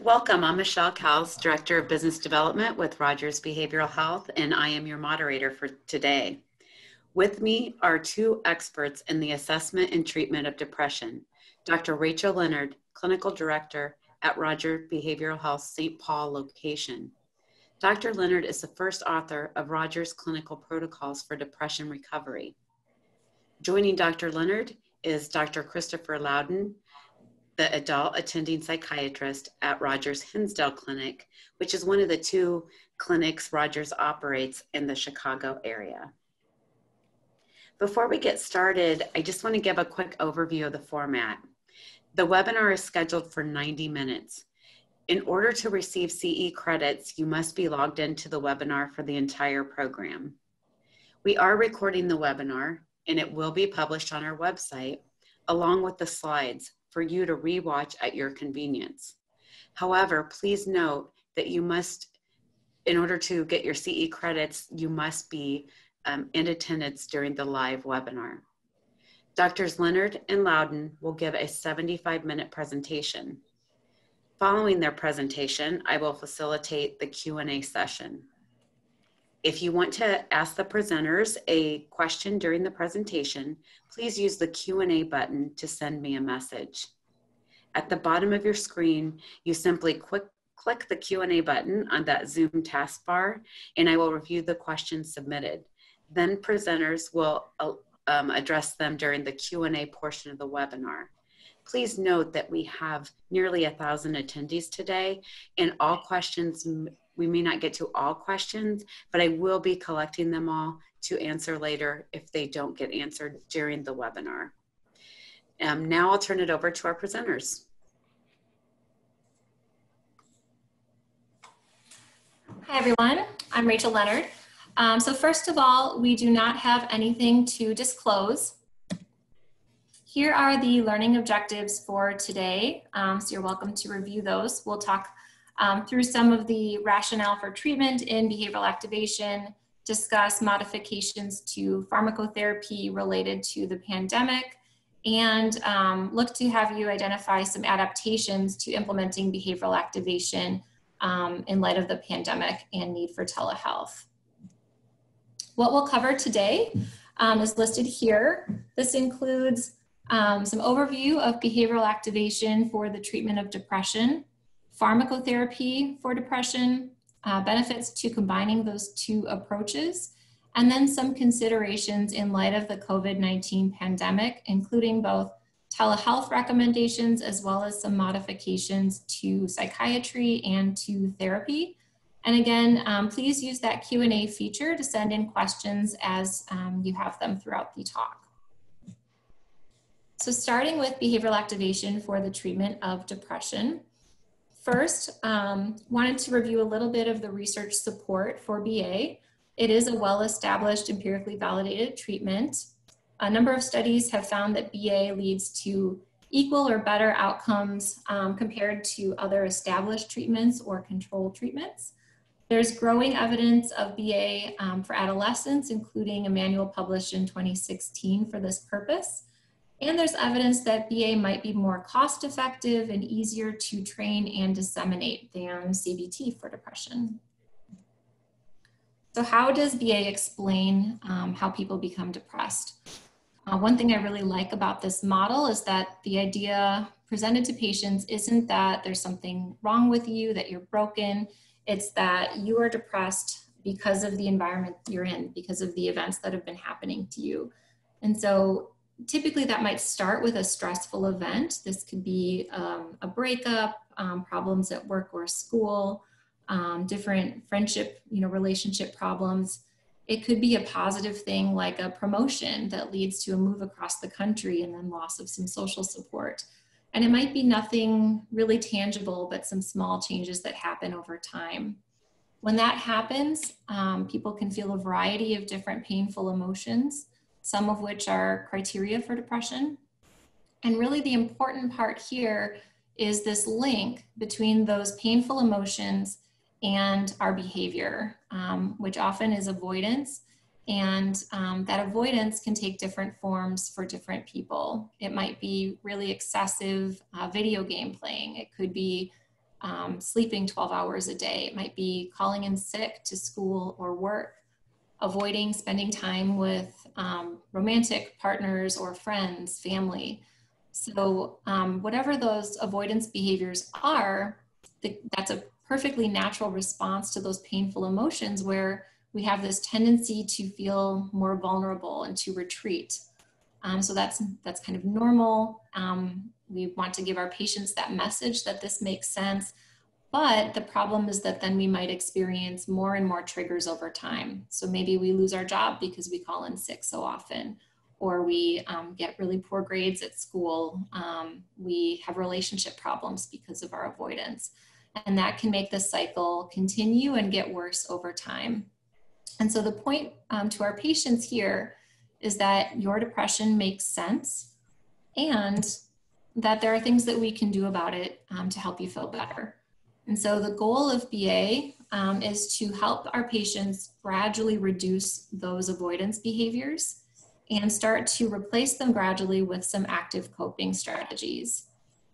Welcome. I'm Michelle Cowles, Director of Business Development with Rogers Behavioral Health, and I am your moderator for today. With me are two experts in the assessment and treatment of depression Dr. Rachel Leonard, Clinical Director at Rogers Behavioral Health St. Paul location. Dr. Leonard is the first author of Rogers Clinical Protocols for Depression Recovery. Joining Dr. Leonard is Dr. Christopher Lowden, the adult attending psychiatrist at Rogers Hinsdale Clinic, which is one of the two clinics Rogers operates in the Chicago area. Before we get started, I just want to give a quick overview of the format. The webinar is scheduled for 90 minutes. In order to receive CE credits, you must be logged into the webinar for the entire program. We are recording the webinar and it will be published on our website along with the slides for you to rewatch at your convenience. However, please note that you must, in order to get your CE credits, you must be um, in attendance during the live webinar. Doctors Leonard and Lowden will give a 75 minute presentation. Following their presentation, I will facilitate the Q&A session. If you want to ask the presenters a question during the presentation, please use the Q&A button to send me a message. At the bottom of your screen, you simply quick, click the Q&A button on that Zoom taskbar, and I will review the questions submitted. Then presenters will um, address them during the Q&A portion of the webinar. Please note that we have nearly a thousand attendees today, and all questions we may not get to all questions, but I will be collecting them all to answer later if they don't get answered during the webinar. Um, now I'll turn it over to our presenters. Hi everyone, I'm Rachel Leonard. Um, so first of all, we do not have anything to disclose. Here are the learning objectives for today, um, so you're welcome to review those. We'll talk um, through some of the rationale for treatment in behavioral activation, discuss modifications to pharmacotherapy related to the pandemic, and um, look to have you identify some adaptations to implementing behavioral activation um, in light of the pandemic and need for telehealth. What we'll cover today um, is listed here. This includes um, some overview of behavioral activation for the treatment of depression, pharmacotherapy for depression, uh, benefits to combining those two approaches, and then some considerations in light of the COVID-19 pandemic, including both telehealth recommendations as well as some modifications to psychiatry and to therapy. And again, um, please use that Q&A feature to send in questions as um, you have them throughout the talk. So starting with behavioral activation for the treatment of depression, First, um, wanted to review a little bit of the research support for BA. It is a well-established empirically validated treatment. A number of studies have found that BA leads to equal or better outcomes um, compared to other established treatments or control treatments. There's growing evidence of BA um, for adolescents, including a manual published in 2016 for this purpose. And there's evidence that BA might be more cost effective and easier to train and disseminate than CBT for depression. So how does BA explain um, how people become depressed? Uh, one thing I really like about this model is that the idea presented to patients isn't that there's something wrong with you, that you're broken. It's that you are depressed because of the environment you're in, because of the events that have been happening to you. And so typically that might start with a stressful event. This could be um, a breakup, um, problems at work or school, um, different friendship, you know, relationship problems. It could be a positive thing like a promotion that leads to a move across the country and then loss of some social support. And it might be nothing really tangible, but some small changes that happen over time. When that happens, um, people can feel a variety of different painful emotions some of which are criteria for depression. And really the important part here is this link between those painful emotions and our behavior, um, which often is avoidance. And um, that avoidance can take different forms for different people. It might be really excessive uh, video game playing. It could be um, sleeping 12 hours a day. It might be calling in sick to school or work, avoiding spending time with um, romantic partners or friends, family. So, um, whatever those avoidance behaviors are, the, that's a perfectly natural response to those painful emotions where we have this tendency to feel more vulnerable and to retreat. Um, so that's that's kind of normal. Um, we want to give our patients that message that this makes sense. But the problem is that then we might experience more and more triggers over time. So maybe we lose our job because we call in sick so often, or we um, get really poor grades at school. Um, we have relationship problems because of our avoidance. And that can make the cycle continue and get worse over time. And so the point um, to our patients here is that your depression makes sense and that there are things that we can do about it um, to help you feel better. And so the goal of BA um, is to help our patients gradually reduce those avoidance behaviors and start to replace them gradually with some active coping strategies.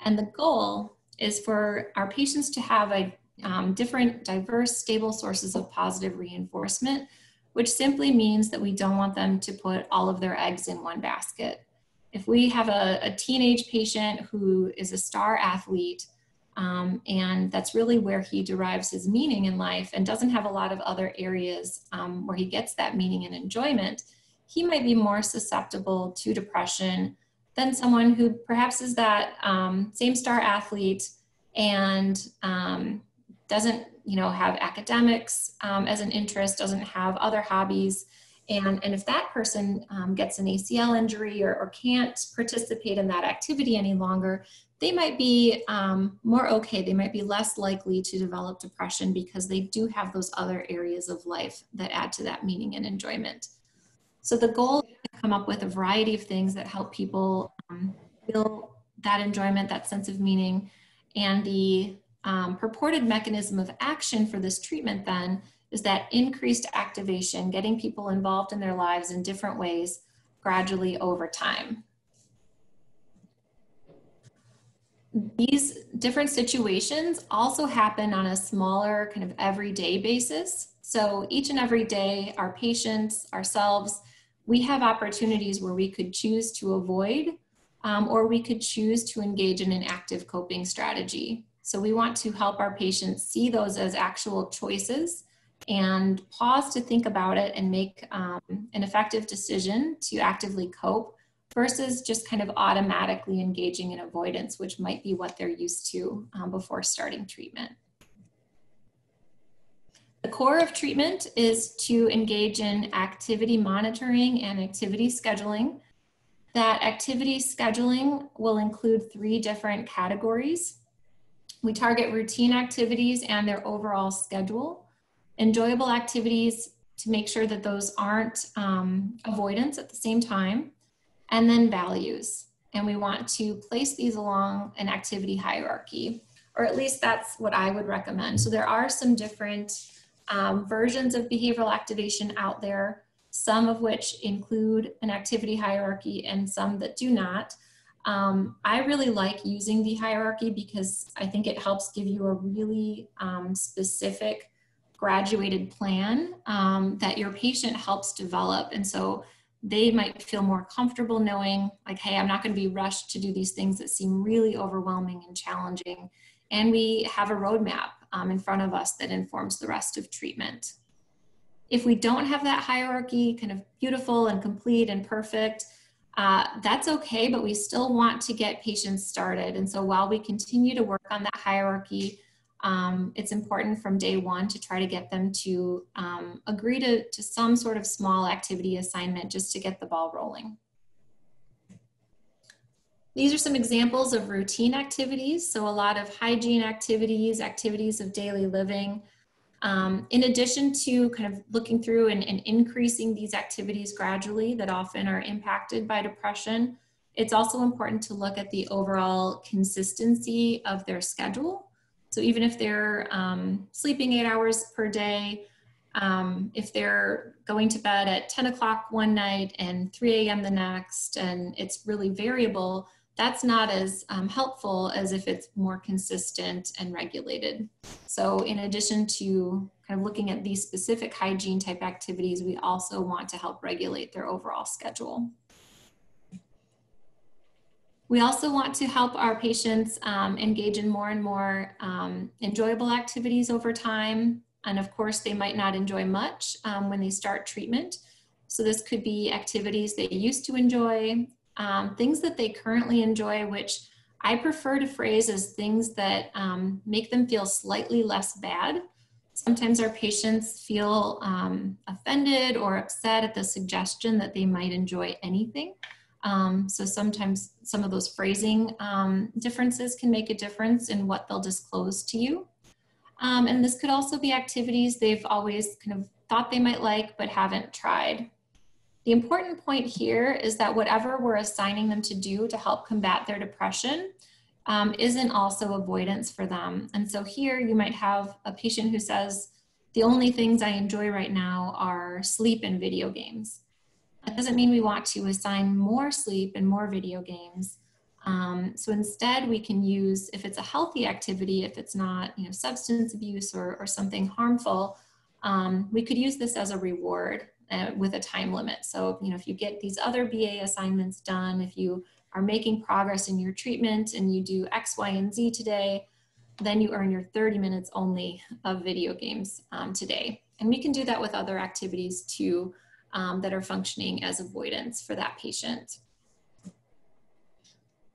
And the goal is for our patients to have a um, different, diverse, stable sources of positive reinforcement, which simply means that we don't want them to put all of their eggs in one basket. If we have a, a teenage patient who is a star athlete, um, and that's really where he derives his meaning in life and doesn't have a lot of other areas um, where he gets that meaning and enjoyment, he might be more susceptible to depression than someone who perhaps is that um, same star athlete and um, doesn't you know have academics um, as an interest doesn't have other hobbies and, and if that person um, gets an acl injury or, or can't participate in that activity any longer they might be um, more okay. They might be less likely to develop depression because they do have those other areas of life that add to that meaning and enjoyment. So the goal is to come up with a variety of things that help people um, feel that enjoyment that sense of meaning and the um, purported mechanism of action for this treatment then is that increased activation, getting people involved in their lives in different ways gradually over time. These different situations also happen on a smaller kind of everyday basis. So each and every day, our patients, ourselves, we have opportunities where we could choose to avoid um, or we could choose to engage in an active coping strategy. So we want to help our patients see those as actual choices and pause to think about it and make um, an effective decision to actively cope versus just kind of automatically engaging in avoidance, which might be what they're used to um, before starting treatment. The core of treatment is to engage in activity monitoring and activity scheduling. That activity scheduling will include three different categories. We target routine activities and their overall schedule, enjoyable activities to make sure that those aren't um, avoidance at the same time, and then values. And we want to place these along an activity hierarchy, or at least that's what I would recommend. So there are some different um, versions of behavioral activation out there, some of which include an activity hierarchy and some that do not. Um, I really like using the hierarchy because I think it helps give you a really um, specific graduated plan um, that your patient helps develop. And so they might feel more comfortable knowing, like, hey, I'm not going to be rushed to do these things that seem really overwhelming and challenging. And we have a roadmap um, in front of us that informs the rest of treatment. If we don't have that hierarchy kind of beautiful and complete and perfect, uh, that's okay, but we still want to get patients started. And so while we continue to work on that hierarchy, um, it's important from day one to try to get them to um, agree to, to some sort of small activity assignment just to get the ball rolling. These are some examples of routine activities. So a lot of hygiene activities, activities of daily living. Um, in addition to kind of looking through and, and, increasing these activities gradually that often are impacted by depression, it's also important to look at the overall consistency of their schedule. So even if they're um, sleeping eight hours per day, um, if they're going to bed at 10 o'clock one night and 3 a.m. the next, and it's really variable, that's not as um, helpful as if it's more consistent and regulated. So in addition to kind of looking at these specific hygiene type activities, we also want to help regulate their overall schedule. We also want to help our patients um, engage in more and more um, enjoyable activities over time. And of course, they might not enjoy much um, when they start treatment. So this could be activities they used to enjoy, um, things that they currently enjoy, which I prefer to phrase as things that um, make them feel slightly less bad. Sometimes our patients feel um, offended or upset at the suggestion that they might enjoy anything. Um, so sometimes some of those phrasing um, differences can make a difference in what they'll disclose to you. Um, and this could also be activities they've always kind of thought they might like but haven't tried. The important point here is that whatever we're assigning them to do to help combat their depression um, isn't also avoidance for them. And so here you might have a patient who says, the only things I enjoy right now are sleep and video games. That doesn't mean we want to assign more sleep and more video games. Um, so instead, we can use, if it's a healthy activity, if it's not you know, substance abuse or, or something harmful, um, we could use this as a reward uh, with a time limit. So, you know, if you get these other BA assignments done, if you are making progress in your treatment and you do X, Y, and Z today, then you earn your 30 minutes only of video games um, today. And we can do that with other activities too um, that are functioning as avoidance for that patient.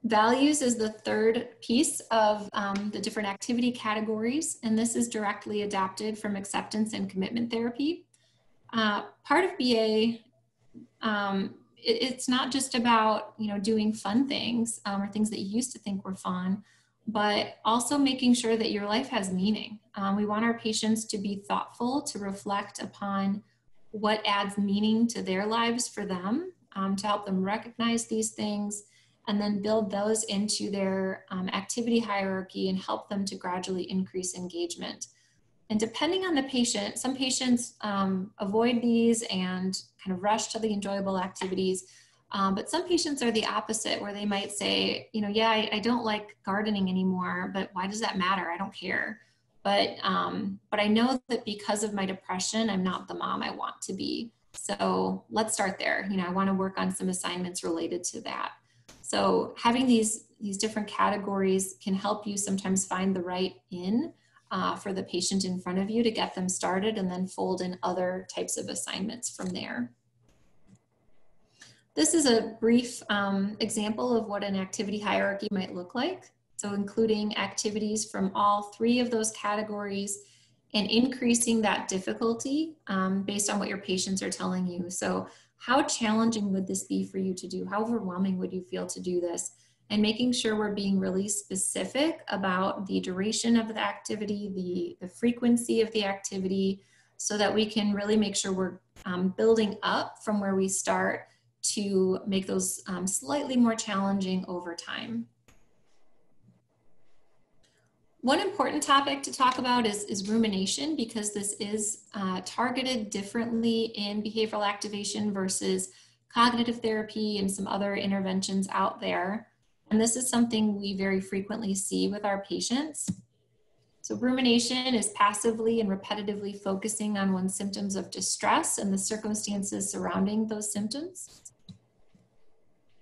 Values is the third piece of um, the different activity categories, and this is directly adapted from acceptance and commitment therapy. Uh, part of BA, um, it, it's not just about you know doing fun things um, or things that you used to think were fun, but also making sure that your life has meaning. Um, we want our patients to be thoughtful, to reflect upon what adds meaning to their lives for them, um, to help them recognize these things, and then build those into their um, activity hierarchy and help them to gradually increase engagement. And depending on the patient, some patients um, avoid these and kind of rush to the enjoyable activities. Um, but some patients are the opposite, where they might say, you know, yeah, I, I, don't like gardening anymore, but why does that matter? I don't care. But um, but I know that because of my depression, I'm not the mom I want to be. So let's start there. You know, I want to work on some assignments related to that. So having these these different categories can help you sometimes find the right in uh, for the patient in front of you to get them started and then fold in other types of assignments from there. This is a brief um, example of what an activity hierarchy might look like. So including activities from all three of those categories and increasing that difficulty um, based on what your patients are telling you. So how challenging would this be for you to do? How overwhelming would you feel to do this? and making sure we're being really specific about the duration of the activity, the, the frequency of the activity, so that we can really make sure we're um, building up from where we start to make those um, slightly more challenging over time. One important topic to talk about is, is rumination because this is uh, targeted differently in behavioral activation versus cognitive therapy and some other interventions out there. And this is something we very frequently see with our patients. So rumination is passively and repetitively focusing on one's symptoms of distress and the circumstances surrounding those symptoms.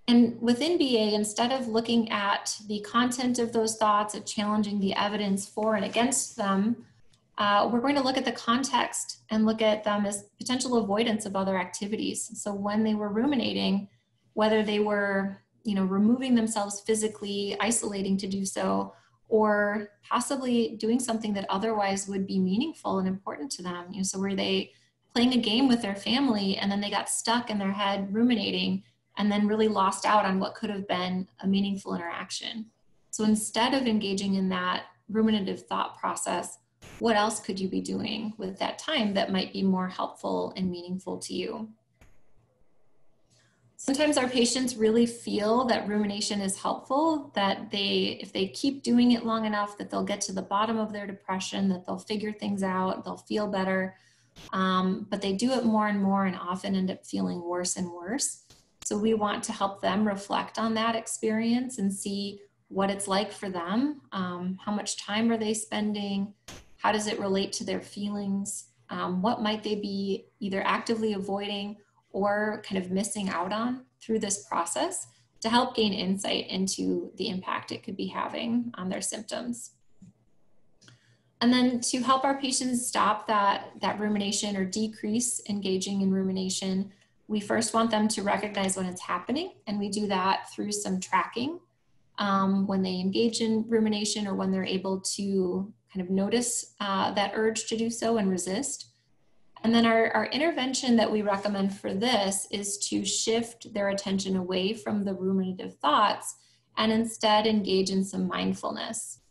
And within BA, instead of looking at the content of those thoughts, of challenging the evidence for and against them, uh, we're going to look at the context and look at them as potential avoidance of other activities. So when they were ruminating, whether they were you know, removing themselves physically, isolating to do so, or possibly doing something that otherwise would be meaningful and important to them. You know, so were they playing a game with their family and then they got stuck in their head ruminating and then really lost out on what could have been a meaningful interaction. So instead of engaging in that ruminative thought process, what else could you be doing with that time that might be more helpful and meaningful to you? Sometimes our patients really feel that rumination is helpful, that they, if they keep doing it long enough, that they'll get to the bottom of their depression, that they'll figure things out, they'll feel better. Um, but they do it more and more and often end up feeling worse and worse. So we want to help them reflect on that experience and see what it's like for them. Um, how much time are they spending? How does it relate to their feelings? Um, what might they be either actively avoiding or kind of missing out on through this process to help gain insight into the impact it could be having on their symptoms. And then to help our patients stop that, that rumination or decrease engaging in rumination, we first want them to recognize when it's happening, and we do that through some tracking um, when they engage in rumination or when they're able to kind of notice uh, that urge to do so and resist. And then our, our intervention that we recommend for this is to shift their attention away from the ruminative thoughts and instead engage in some mindfulness.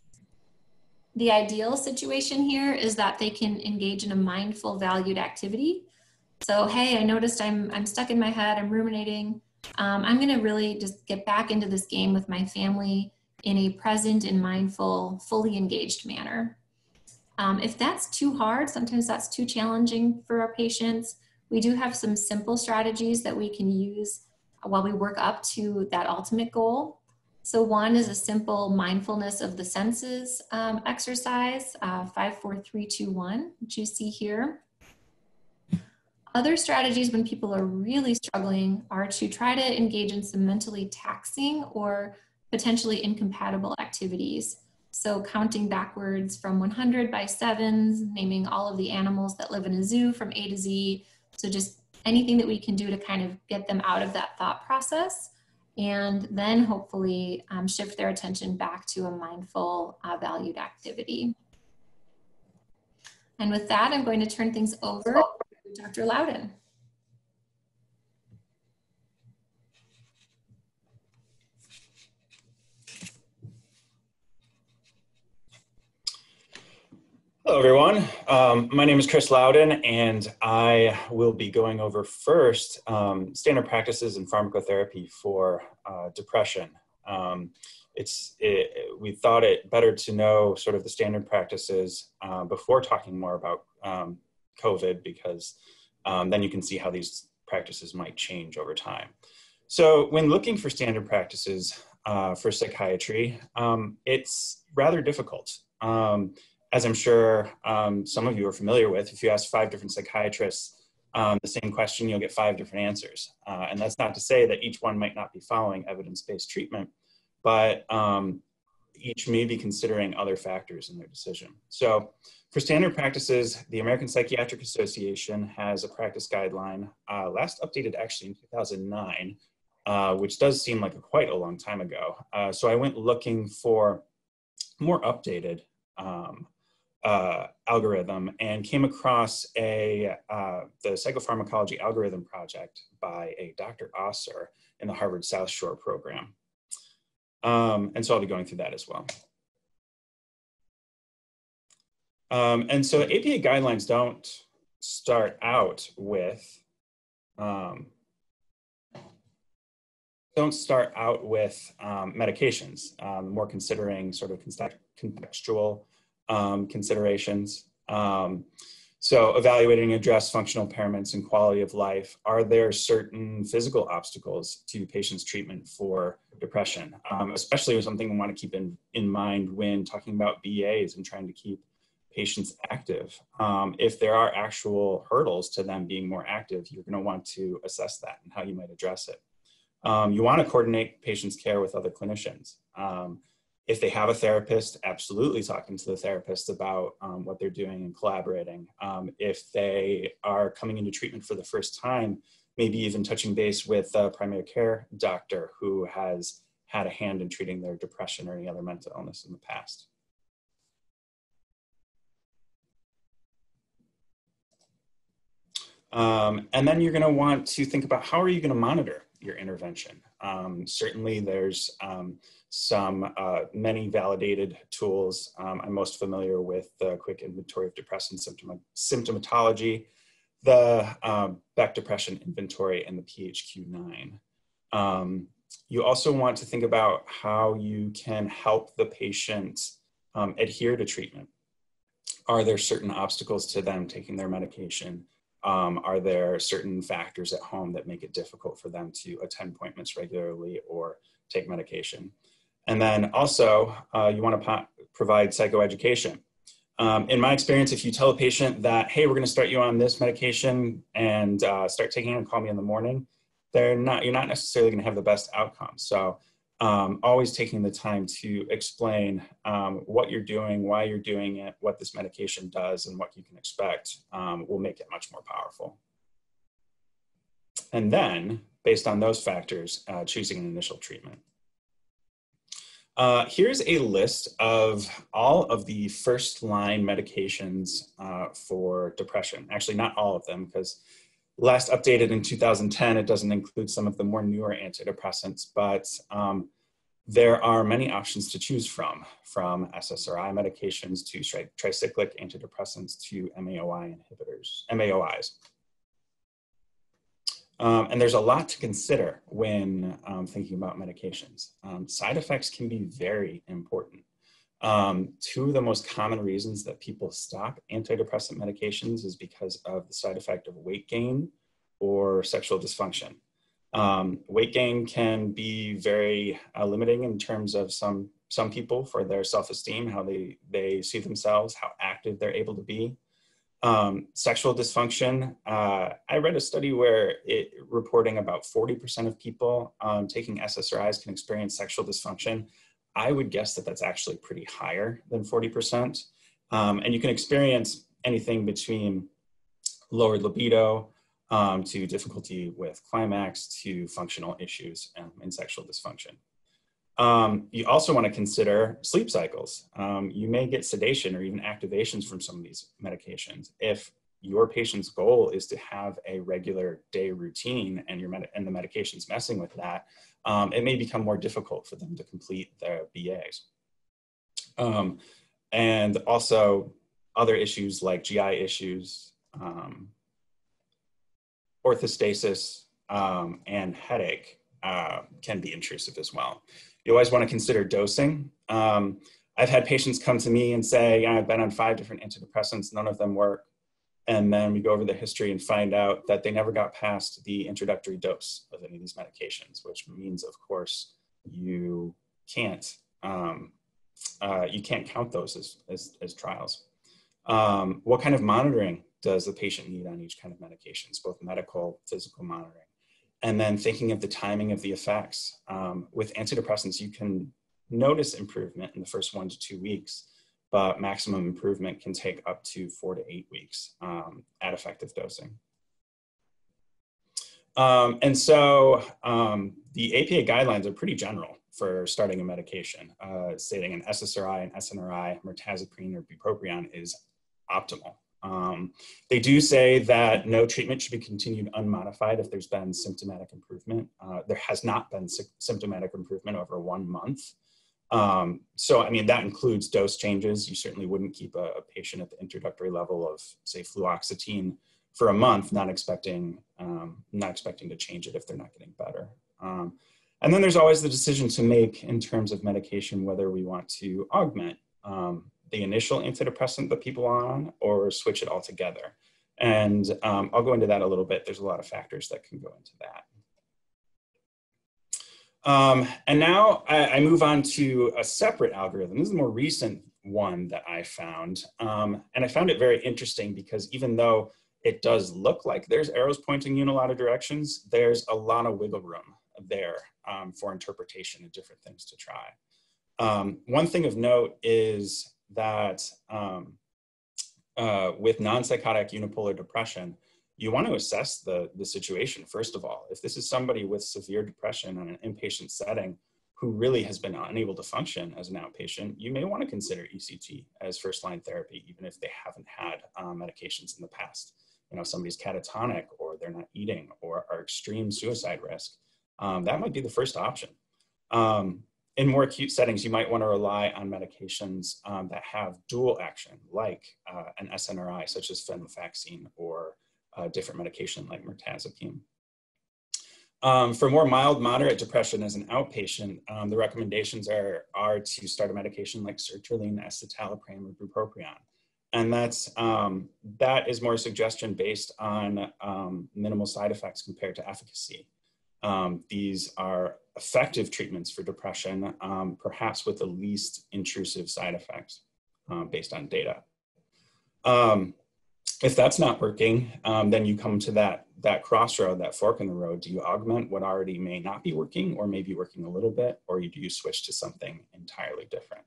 The ideal situation here is that they can engage in a mindful valued activity. So, hey, I noticed I'm, I'm stuck in my head, I'm ruminating. Um, I'm gonna really just get back into this game with my family in a present and mindful, fully engaged manner. Um, if that's too hard, sometimes that's too challenging for our patients, we do have some simple strategies that we can use while we work up to that ultimate goal. So one is a simple mindfulness of the senses um, exercise, uh, five, four, three, two, one, which you see here. Other strategies when people are really struggling are to try to engage in some mentally taxing or potentially incompatible activities. So counting backwards from 100 by sevens, naming all of the animals that live in a zoo from A to Z. So just anything that we can do to kind of get them out of that thought process and then hopefully um, shift their attention back to a mindful uh, valued activity. And with that, I'm going to turn things over Dr. Lowden. Hello, everyone. Um, my name is Chris Lowden, and I will be going over first um, standard practices in pharmacotherapy for uh, depression. Um, it's it, we thought it better to know sort of the standard practices uh, before talking more about um, COVID, because um, then you can see how these practices might change over time. So, when looking for standard practices uh, for psychiatry, um, it's rather difficult. Um, as I'm sure um, some of you are familiar with, if you ask five different psychiatrists um, the same question, you'll get five different answers. Uh, and that's not to say that each one might not be following evidence-based treatment, but um, each may be considering other factors in their decision. So for standard practices, the American Psychiatric Association has a practice guideline, uh, last updated actually in 2009, uh, which does seem like a, quite a long time ago. Uh, so I went looking for more updated um, uh, algorithm and came across a uh, the psychopharmacology algorithm project by a Dr. Osser in the Harvard South Shore program. Um, and so I'll be going through that as well. Um, and so APA guidelines don't start out with um, don't start out with um, medications, um, more considering sort of contextual um, considerations. Um, so evaluating address functional impairments and quality of life. Are there certain physical obstacles to patients' treatment for depression? Um, especially something we want to keep in, in mind when talking about BAs and trying to keep patients active. Um, if there are actual hurdles to them being more active, you're going to want to assess that and how you might address it. Um, you want to coordinate patients' care with other clinicians. Um, if they have a therapist, absolutely talking to the therapist about um, what they're doing and collaborating. Um, if they are coming into treatment for the first time, maybe even touching base with a primary care doctor who has had a hand in treating their depression or any other mental illness in the past. Um, and then you're going to want to think about how are you going to monitor your intervention. Um, certainly, there's um, some uh, many validated tools. Um, I'm most familiar with the quick inventory of depression symptom symptomatology, the um, Beck depression inventory, and the PHQ-9. Um, you also want to think about how you can help the patient adhere to treatment. Are there certain obstacles to them taking their medication? Um, are there certain factors at home that make it difficult for them to attend appointments regularly or take medication? And then also, uh, you want to provide psychoeducation. Um, in my experience, if you tell a patient that, hey, we're going to start you on this medication and uh, start taking it and call me in the morning, they're not, you're not necessarily going to have the best outcome. So um, always taking the time to explain um, what you're doing, why you're doing it, what this medication does, and what you can expect um, will make it much more powerful. And then, based on those factors, uh, choosing an initial treatment. Uh, here's a list of all of the first line medications uh, for depression. Actually, not all of them, because last updated in 2010, it doesn't include some of the more newer antidepressants, but um, there are many options to choose from, from SSRI medications to tri tricyclic antidepressants to MAOI inhibitors, MAOIs. Um, and there's a lot to consider when um, thinking about medications. Um, side effects can be very important. Um, two of the most common reasons that people stop antidepressant medications is because of the side effect of weight gain or sexual dysfunction. Um, weight gain can be very uh, limiting in terms of some some people for their self-esteem, how they they see themselves, how active they're able to be. Um, sexual dysfunction. Uh, I read a study where it reporting about 40% of people um, taking SSRIs can experience sexual dysfunction. I would guess that that's actually pretty higher than 40%. Um, and you can experience anything between lowered libido um, to difficulty with climax to functional issues and, in sexual dysfunction. Um, you also want to consider sleep cycles. Um, you may get sedation or even activations from some of these medications. If your patient's goal is to have a regular day routine and your med- and the medication's messing with that, um, it may become more difficult for them to complete their BAs. Um, and also other issues like GI issues, um, orthostasis, um, and headache uh, can be intrusive as well. You always want to consider dosing. Um, I've had patients come to me and say, I've been on five different antidepressants, none of them work. And then we go over the history and find out that they never got past the introductory dose of any of these medications, which means, of course, you can't um, uh, you can't count those as, as, as trials. Um, what kind of monitoring does the patient need on each kind of medications, both medical, physical monitoring? and then thinking of the timing of the effects. Um, with antidepressants, you can notice improvement in the first one to two weeks, but maximum improvement can take up to four to eight weeks um, at effective dosing. Um, and so um, the APA guidelines are pretty general for starting a medication, uh, stating an SSRI, an SNRI, mirtazapine, or bupropion is optimal. Um, they do say that no treatment should be continued unmodified if there's been symptomatic improvement. Uh, there has not been symptomatic improvement over one month. Um, so, I mean, that includes dose changes. You certainly wouldn't keep a, a, patient at the introductory level of, say, fluoxetine for a month, not expecting, um, not expecting to change it if they're not getting better. Um, and then there's always the decision to make in terms of medication whether we want to augment um, the initial antidepressant that people are on or switch it altogether. And um, I'll go into that a little bit. There's a lot of factors that can go into that. Um, and now I, I, move on to a separate algorithm. This is a more recent one that I found. Um, and I found it very interesting because even though it does look like there's arrows pointing you in a lot of directions, there's a lot of wiggle room there um, for interpretation and different things to try. Um, one thing of note is that um, uh, with non-psychotic unipolar depression, you want to assess the, the situation, first of all. If this is somebody with severe depression in an inpatient setting who really has been unable to function as an outpatient, you may want to consider ECT as first line therapy, even if they haven't had um, medications in the past. You know, somebody's catatonic or they're not eating or are extreme suicide risk. Um, that might be the first option. Um, in more acute settings, you might want to rely on medications um, that have dual action, like uh, an SNRI, such as venlafaxine, or different medication like mirtazapine. Um, for more mild, moderate depression as an outpatient, um, the recommendations are, are to start a medication like sertraline, escitalopram, or bupropion. and that's um, that is more suggestion based on um, minimal side effects compared to efficacy. Um, these are effective treatments for depression, um, perhaps with the least intrusive side effects based on data. Um, if that's not working, then you come to that that crossroad, that fork in the road. Do you augment what already may not be working, or maybe working a little bit, or do you switch to something entirely different?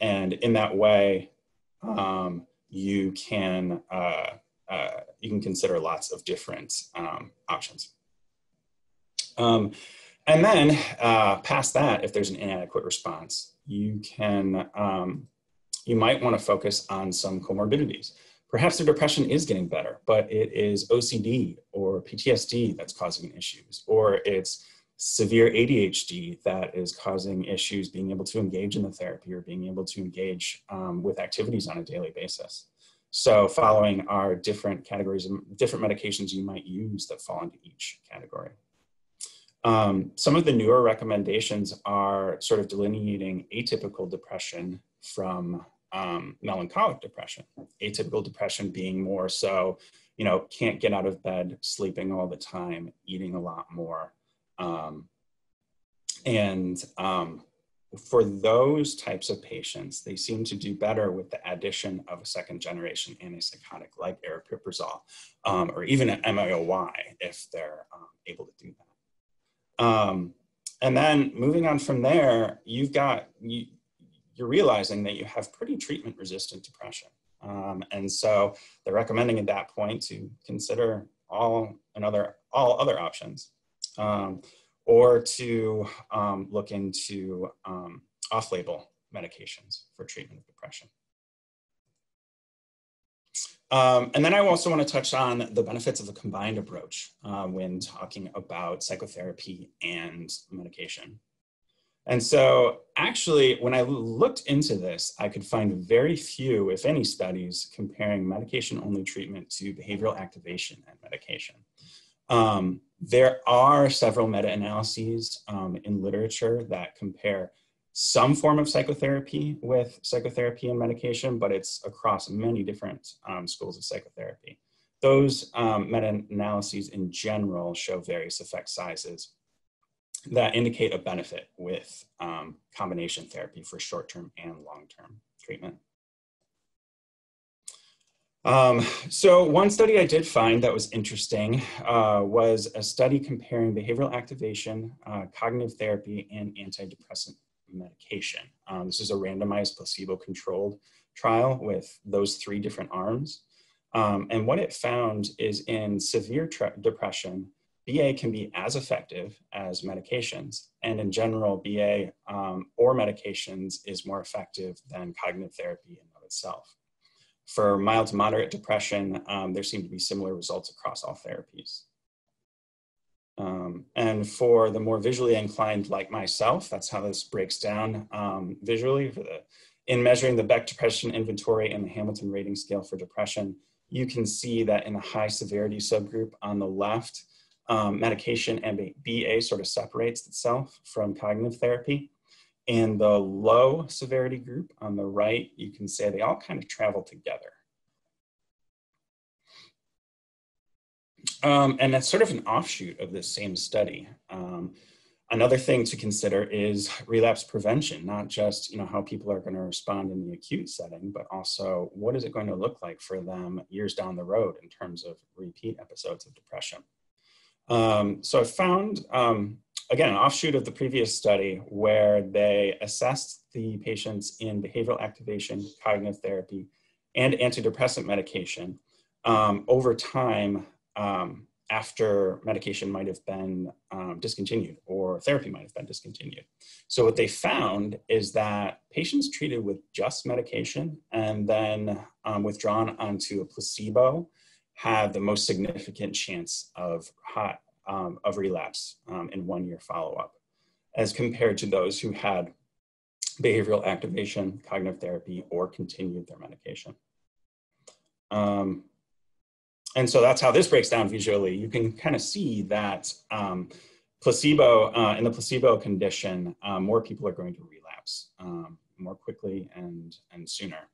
and in that way, um, you can uh, uh, you can consider lots of different um, options. Um, and then uh, past that, if there's an inadequate response, you can um, you might want to focus on some comorbidities. Perhaps their depression is getting better, but it is OCD or PTSD that's causing issues, or it's severe ADHD that is causing issues being able to engage in the therapy or being able to engage um, with activities on a daily basis. So following our different categories of different medications you might use that fall into each category. Um, some of the newer recommendations are sort of delineating atypical depression from um, melancholic depression. Atypical depression being more so, you know, can't get out of bed, sleeping all the time, eating a lot more, um, and um, for those types of patients, they seem to do better with the addition of a second generation antipsychotic like aripiprazole um, or even an MAOI if they're um, able to do that. Um, and then moving on from there, you've got, you, you're realizing that you have pretty treatment resistant depression. Um, and so they're recommending at that point to consider all another all other options um, or to um, look into um, off-label medications for treatment of depression. Um, and then I also want to touch on the benefits of the combined approach uh, when talking about psychotherapy and medication. And so actually, when I looked into this, I could find very few, if any, studies comparing medication-only treatment to behavioral activation and medication. Um, there are several meta-analyses um, in literature that compare some form of psychotherapy with psychotherapy and medication, but it's across many different um, schools of psychotherapy. Those um, meta-analyses in general show various effect sizes that indicate a benefit with um, combination therapy for short-term and long-term treatment. Um, so one study I did find that was interesting uh, was a study comparing behavioral activation, uh, cognitive therapy, and antidepressant medication. Um, this is a randomized placebo-controlled trial with those three different arms. Um, and what it found is in severe depression, BA can be as effective as medications. And in general, BA um, or medications is more effective than cognitive therapy in of itself. For mild to moderate depression, um, there seem to be similar results across all therapies. Um, and for the more visually inclined like myself, that's how this breaks down um, visually. For the, in measuring the Beck Depression Inventory and the Hamilton Rating Scale for Depression, you can see that in the high severity subgroup on the left, um, medication and BA sort of separates itself from cognitive therapy. In the low severity group on the right, you can say they all kind of travel together. Um, and that's sort of an offshoot of this same study. Um, another thing to consider is relapse prevention, not just you know how people are going to respond in the acute setting, but also what is it going to look like for them years down the road in terms of repeat episodes of depression. Um, so I found um, again, an offshoot of the previous study where they assessed the patients in behavioral activation, cognitive therapy, and antidepressant medication um, over time um, after medication might have been um, discontinued or therapy might have been discontinued. So what they found is that patients treated with just medication and then um, withdrawn onto a placebo had the most significant chance of high, um, of relapse um, in one year follow-up as compared to those who had behavioral activation, cognitive therapy, or continued their medication. Um, and so that's how this breaks down visually. You can kind of see that um, placebo, uh, in the placebo condition, uh, more people are going to relapse um, more quickly and, and sooner.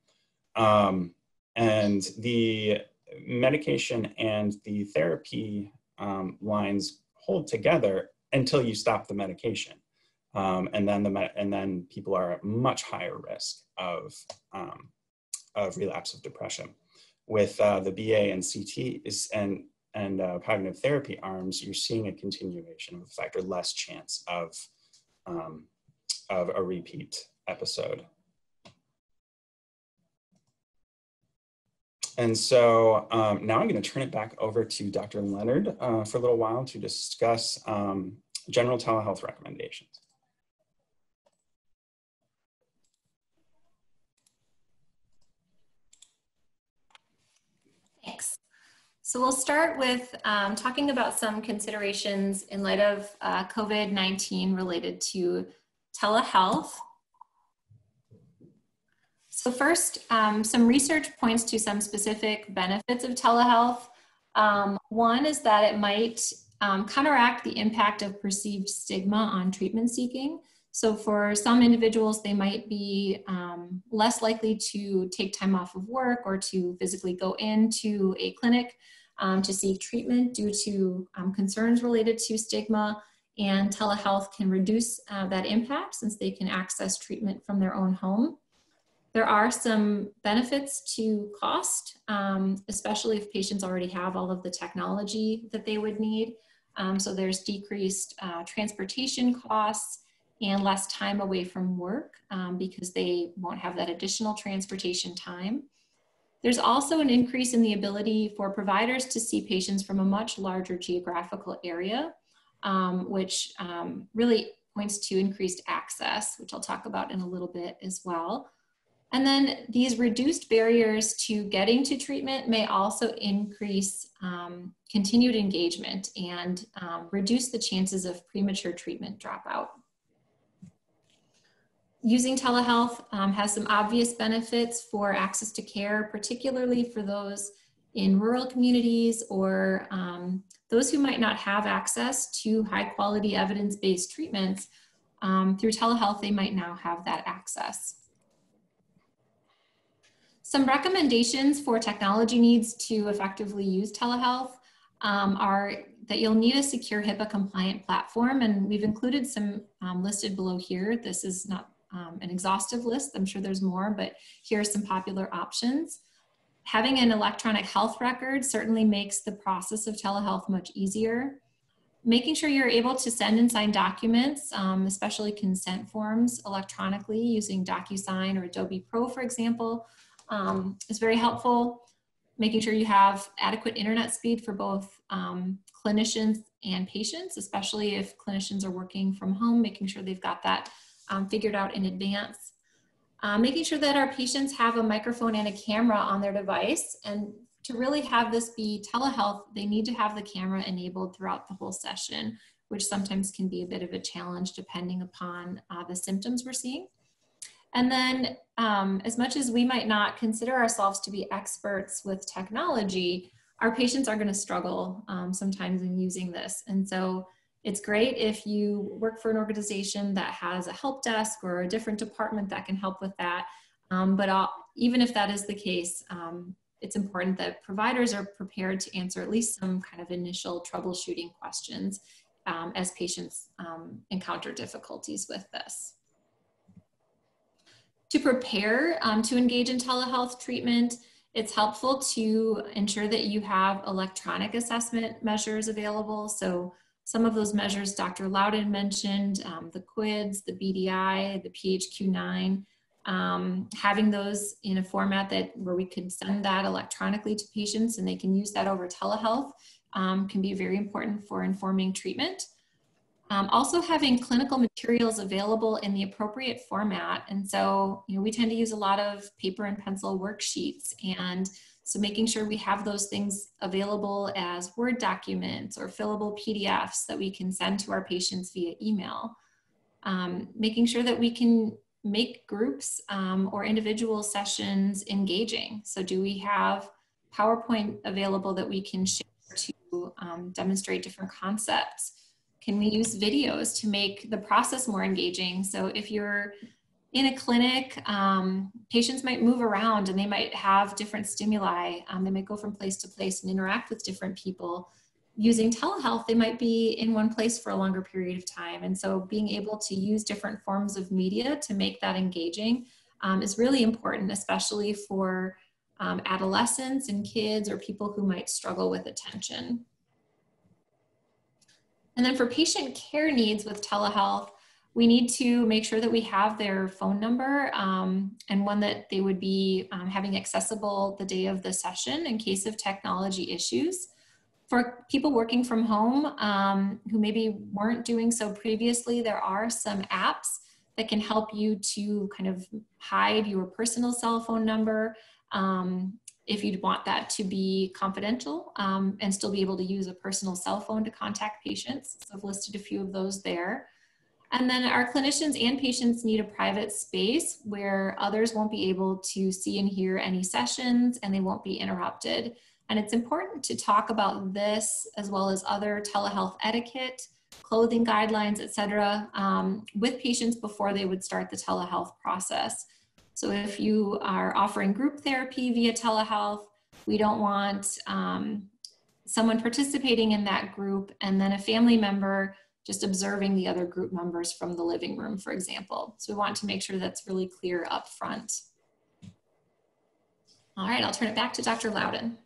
Um, and the medication and the therapy um, lines hold together until you stop the medication. Um, and then the and then people are at much higher risk of um, of relapse of depression. With uh, the BA and CT is and and uh, cognitive therapy arms, you're seeing a continuation of effect or less chance of um, of a repeat episode. And so um, now I'm going to turn it back over to Dr. Leonard uh, for a little while to discuss um, general telehealth recommendations. Thanks. So we'll start with um, talking about some considerations in light of uh, COVID-19 related to telehealth so first, um, some research points to some specific benefits of telehealth. Um, one is that it might um, counteract the impact of perceived stigma on treatment seeking. So for some individuals, they might be um, less likely to take time off of work or to physically go into a clinic um, to seek treatment due to um, concerns related to stigma. And telehealth can reduce uh, that impact since they can access treatment from their own home. There are some benefits to cost, um, especially if patients already have all of the technology that they would need. Um, so there's decreased uh, transportation costs and less time away from work um, because they won't have that additional transportation time. There's also an increase in the ability for providers to see patients from a much larger geographical area, um, which um, really points to increased access, which I'll talk about in a little bit as well. And then these reduced barriers to getting to treatment may also increase um, continued engagement and um, reduce the chances of premature treatment dropout. Using telehealth um, has some obvious benefits for access to care, particularly for those in rural communities or um, those who might not have access to high quality evidence-based treatments. Um, through telehealth, they might now have that access. Some recommendations for technology needs to effectively use telehealth um, are that you'll need a secure HIPAA compliant platform and we've included some um, listed below here. This is not um, an exhaustive list, I'm sure there's more, but here are some popular options. Having an electronic health record certainly makes the process of telehealth much easier. Making sure you're able to send and sign documents, um, especially consent forms electronically using DocuSign or Adobe Pro, for example, um, is very helpful. Making sure you have adequate internet speed for both um, clinicians and patients, especially if clinicians are working from home, making sure they've got that um, figured out in advance. Uh, making sure that our patients have a microphone and a camera on their device. And to really have this be telehealth, they need to have the camera enabled throughout the whole session, which sometimes can be a bit of a challenge depending upon uh, the symptoms we're seeing. And then, um, as much as we might not consider ourselves to be experts with technology, our patients are going to struggle um, sometimes in using this. And so, it's great if you work for an organization that has a help desk or a different department that can help with that. Um, but I'll, even if that is the case, um, it's important that providers are prepared to answer at least some kind of initial troubleshooting questions um, as patients um, encounter difficulties with this. To prepare um, to engage in telehealth treatment, it's helpful to ensure that you have electronic assessment measures available. So some of those measures Dr. Lowden mentioned, um, the QIDS, the BDI, the PHQ-9, um, having those in a format that where we could send that electronically to patients and they can use that over telehealth um, can be very important for informing treatment. Um, also having clinical materials available in the appropriate format. And so, you know, we tend to use a lot of paper and pencil worksheets. And so making sure we have those things available as Word documents or fillable PDFs that we can send to our patients via email. Um, making sure that we can make groups um, or individual sessions engaging. So do we have PowerPoint available that we can share to um, demonstrate different concepts? Can we use videos to make the process more engaging? So if you're in a clinic, um, patients might move around and they might have different stimuli. Um, they might go from place to place and interact with different people. Using telehealth, they might be in one place for a longer period of time. And so being able to use different forms of media to make that engaging um, is really important, especially for um, adolescents and kids or people who might struggle with attention. And then for patient care needs with telehealth, we need to make sure that we have their phone number um, and one that they would be um, having accessible the day of the session in case of technology issues. For people working from home um, who maybe weren't doing so previously, there are some apps that can help you to kind of hide your personal cell phone number um, if you'd want that to be confidential um, and still be able to use a personal cell phone to contact patients. So I've listed a few of those there. And then our clinicians and patients need a private space where others won't be able to see and hear any sessions and they won't be interrupted. And it's important to talk about this as well as other telehealth etiquette, clothing guidelines, et cetera, um, with patients before they would start the telehealth process. So if you are offering group therapy via telehealth, we don't want um, someone participating in that group and then a family member just observing the other group members from the living room, for example. So we want to make sure that's really clear up front. All right, I'll turn it back to Dr. Lowden.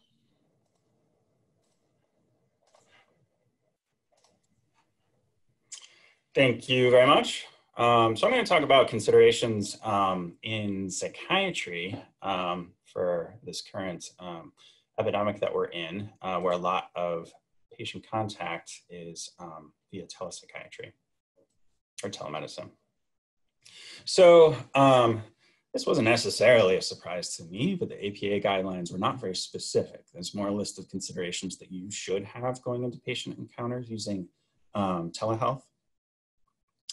Thank you very much. Um, so I'm going to talk about considerations um, in psychiatry um, for this current um, epidemic that we're in, uh, where a lot of patient contact is um, via telepsychiatry or telemedicine. So um, this wasn't necessarily a surprise to me, but the APA guidelines were not very specific. There's more a list of considerations that you should have going into patient encounters using telehealth.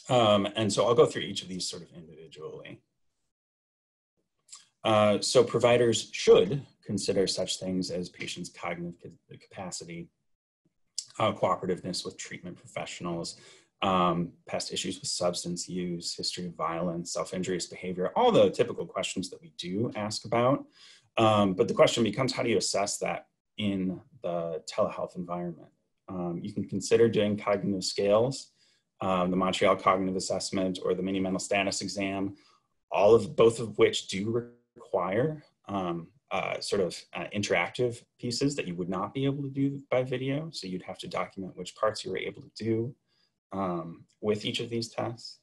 Um, and so I'll go through each of these sort of individually. Uh, so providers should consider such things as patient's cognitive capacity, uh, cooperativeness with treatment professionals, um, past issues with substance use, history of violence, self-injurious behavior, all the typical questions that we do ask about. Um, but the question becomes, how do you assess that in the telehealth environment? Um, you can consider doing cognitive scales, um, the Montreal Cognitive Assessment or the Mini Mental Status Exam, all of both of which do require um, uh, sort of uh, interactive pieces that you would not be able to do by video. So you'd have to document which parts you were able to do um, with each of these tests.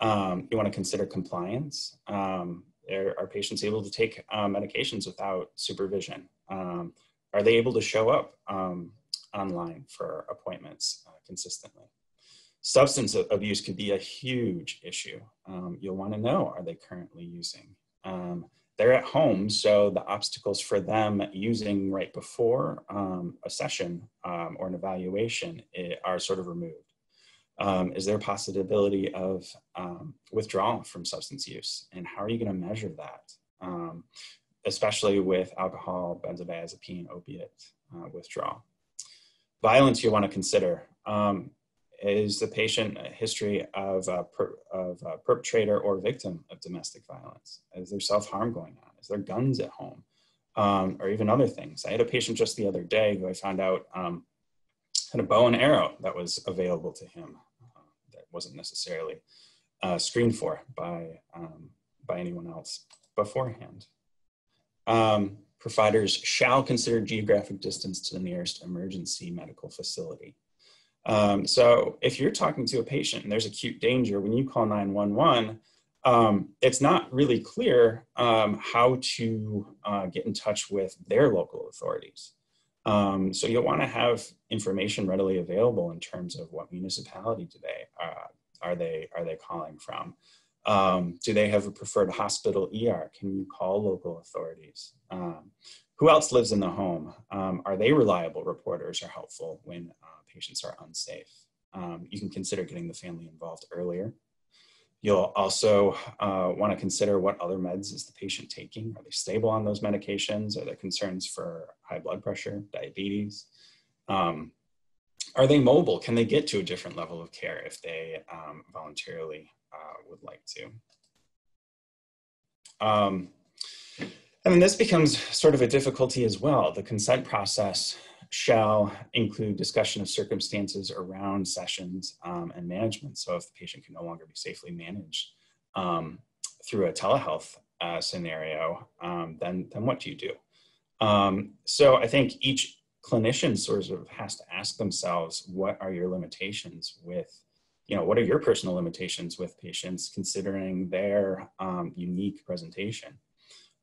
Um, you want to consider compliance. Um, are, patients able to take uh, medications without supervision? Um, are they able to show up online for appointments uh, consistently? Substance abuse could be a huge issue. Um, you'll want to know, are they currently using? Um, they're at home, so the obstacles for them using right before um, a session um, or an evaluation eh, are sort of removed. Um, is there a possibility of um, withdrawal from substance use? And how are you going to measure that? Especially with alcohol, benzodiazepine, opiate uh, withdrawal. Violence you want to consider. Um, is the patient a history of a, per, of a perpetrator or victim of domestic violence? Is there self-harm going on? Is there guns at home? Um, or even other things. I had a patient just the other day who I found out um, had a bow and arrow that was available to him uh, that wasn't necessarily uh, screened for by, um, by anyone else beforehand. Um, providers shall consider geographic distance to the nearest emergency medical facility. Um, so if you're talking to a patient and there's acute danger, when you call 911, um, it's not really clear um, how to uh, get in touch with their local authorities. Um, so you'll want to have information readily available in terms of what municipality do they uh, are they are they calling from. Um, do they have a preferred hospital ER? Can you call local authorities? Um, who else lives in the home? are they reliable reporters or helpful when uh, patients are unsafe. Um, you can consider getting the family involved earlier. You'll also uh, want to consider what other meds is the patient taking. Are they stable on those medications? Are there concerns for high blood pressure, diabetes? Um, are they mobile? Can they get to a different level of care if they um, voluntarily uh, would like to? Um, and then this becomes sort of a difficulty as well. The consent process shall include discussion of circumstances around sessions um, and management. So if the patient can no longer be safely managed um, through a telehealth uh, scenario, um, then, then what do you do? Um, so I think each clinician sort of has to ask themselves, what are your limitations with, you know, what are your personal limitations with patients considering their um, unique presentation?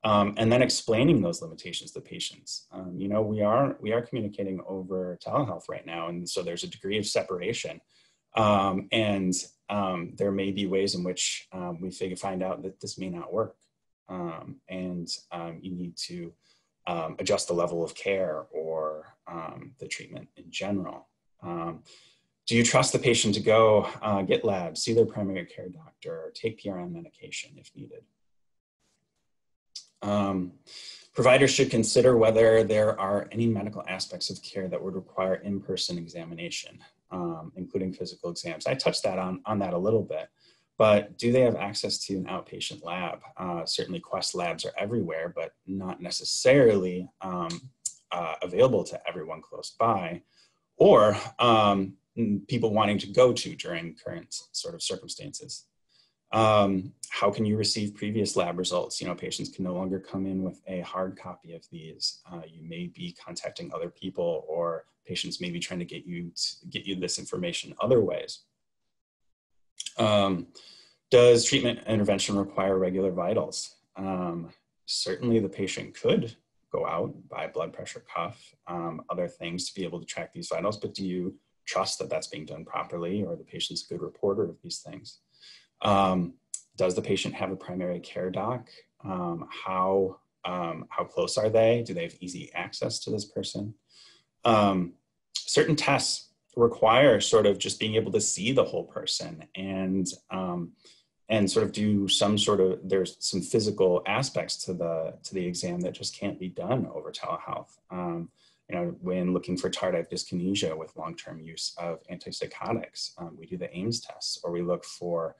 Um, and then explaining those limitations to patients. Um, you know, we are we are communicating over telehealth right now, and so there's a degree of separation, um, and um, there may be ways in which um, we figure find out that this may not work, um, and you need to adjust the level of care or the treatment in general. do you trust the patient to go uh, get labs, see their primary care doctor, take PRN medication if needed? Um, providers should consider whether there are any medical aspects of care that would require in-person examination, um, including physical exams. I touched that on, on that a little bit, but do they have access to an outpatient lab? Uh, certainly Quest labs are everywhere, but not necessarily um, uh, available to everyone close by, or um, people wanting to go to during current sort of circumstances. Um, how can you receive previous lab results? You know, patients can no longer come in with a hard copy of these. Uh, you may be contacting other people or patients may be trying to get you to get you this information other ways. Um, does treatment intervention require regular vitals? Um, certainly the patient could go out, buy a blood pressure cuff, um, other things to be able to track these vitals, but do you trust that that's being done properly or the patient's a good reporter of these things? Um, does the patient have a primary care doc? Um, how, um, how close are they? Do they have easy access to this person? Um, certain tests require sort of just being able to see the whole person and um, and sort of do some sort of there's some physical aspects to the to the exam that just can't be done over telehealth um, you know when looking for tardive dyskinesia with long-term use of antipsychotics um, we do the AIMS tests or we look for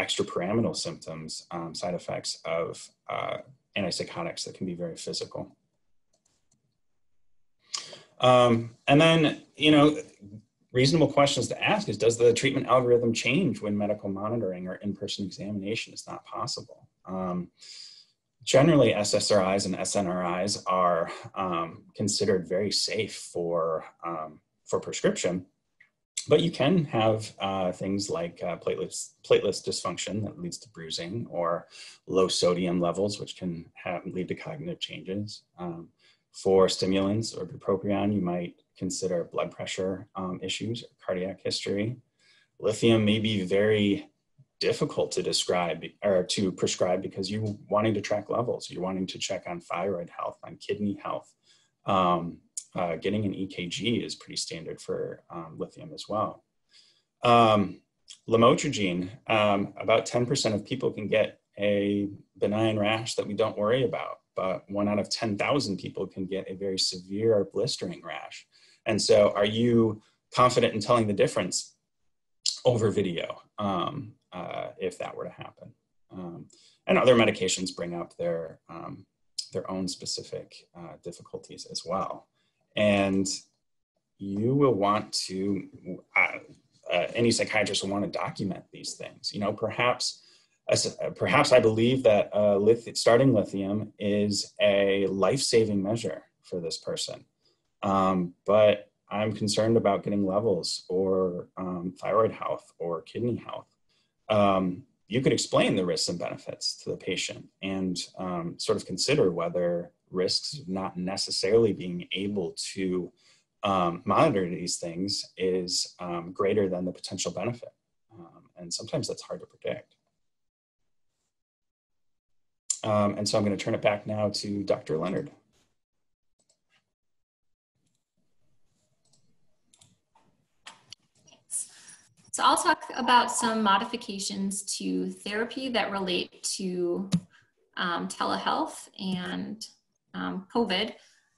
extrapyramidal symptoms, um, side effects of uh, antipsychotics that can be very physical. Um, and then, you know, reasonable questions to ask is, does the treatment algorithm change when medical monitoring or in-person examination is not possible? Um, generally, SSRIs and SNRIs are um, considered very safe for, um, for prescription, but you can have uh, things like uh, platelets, dysfunction that leads to bruising or low sodium levels, which can have, lead to cognitive changes. Um, for stimulants or bupropion, you might consider blood pressure um, issues, or cardiac history. Lithium may be very difficult to describe or to prescribe because you're wanting to track levels. You're wanting to check on thyroid health, on kidney health, um, uh, getting an EKG is pretty standard for um, lithium as well. Um, lamotrigine, um, about 10% of people can get a benign rash that we don't worry about, but one out of 10,000 people can get a very severe blistering rash. And so are you confident in telling the difference over video um, uh, if that were to happen? Um, and other medications bring up their, um, their own specific uh, difficulties as well and you will want to uh, uh, any psychiatrist will want to document these things. You know perhaps uh, perhaps i believe that uh, lith- starting lithium is a life-saving measure for this person. Um, but i'm concerned about getting levels or um, thyroid health or kidney health. Um, you could explain the risks and benefits to the patient and um, sort of consider whether risks of not necessarily being able to um, monitor these things is um, greater than the potential benefit. Um, and sometimes that's hard to predict. Um, and so I'm going to turn it back now to Dr. Leonard. So I'll talk about some modifications to therapy that relate to um, telehealth and um, COVID.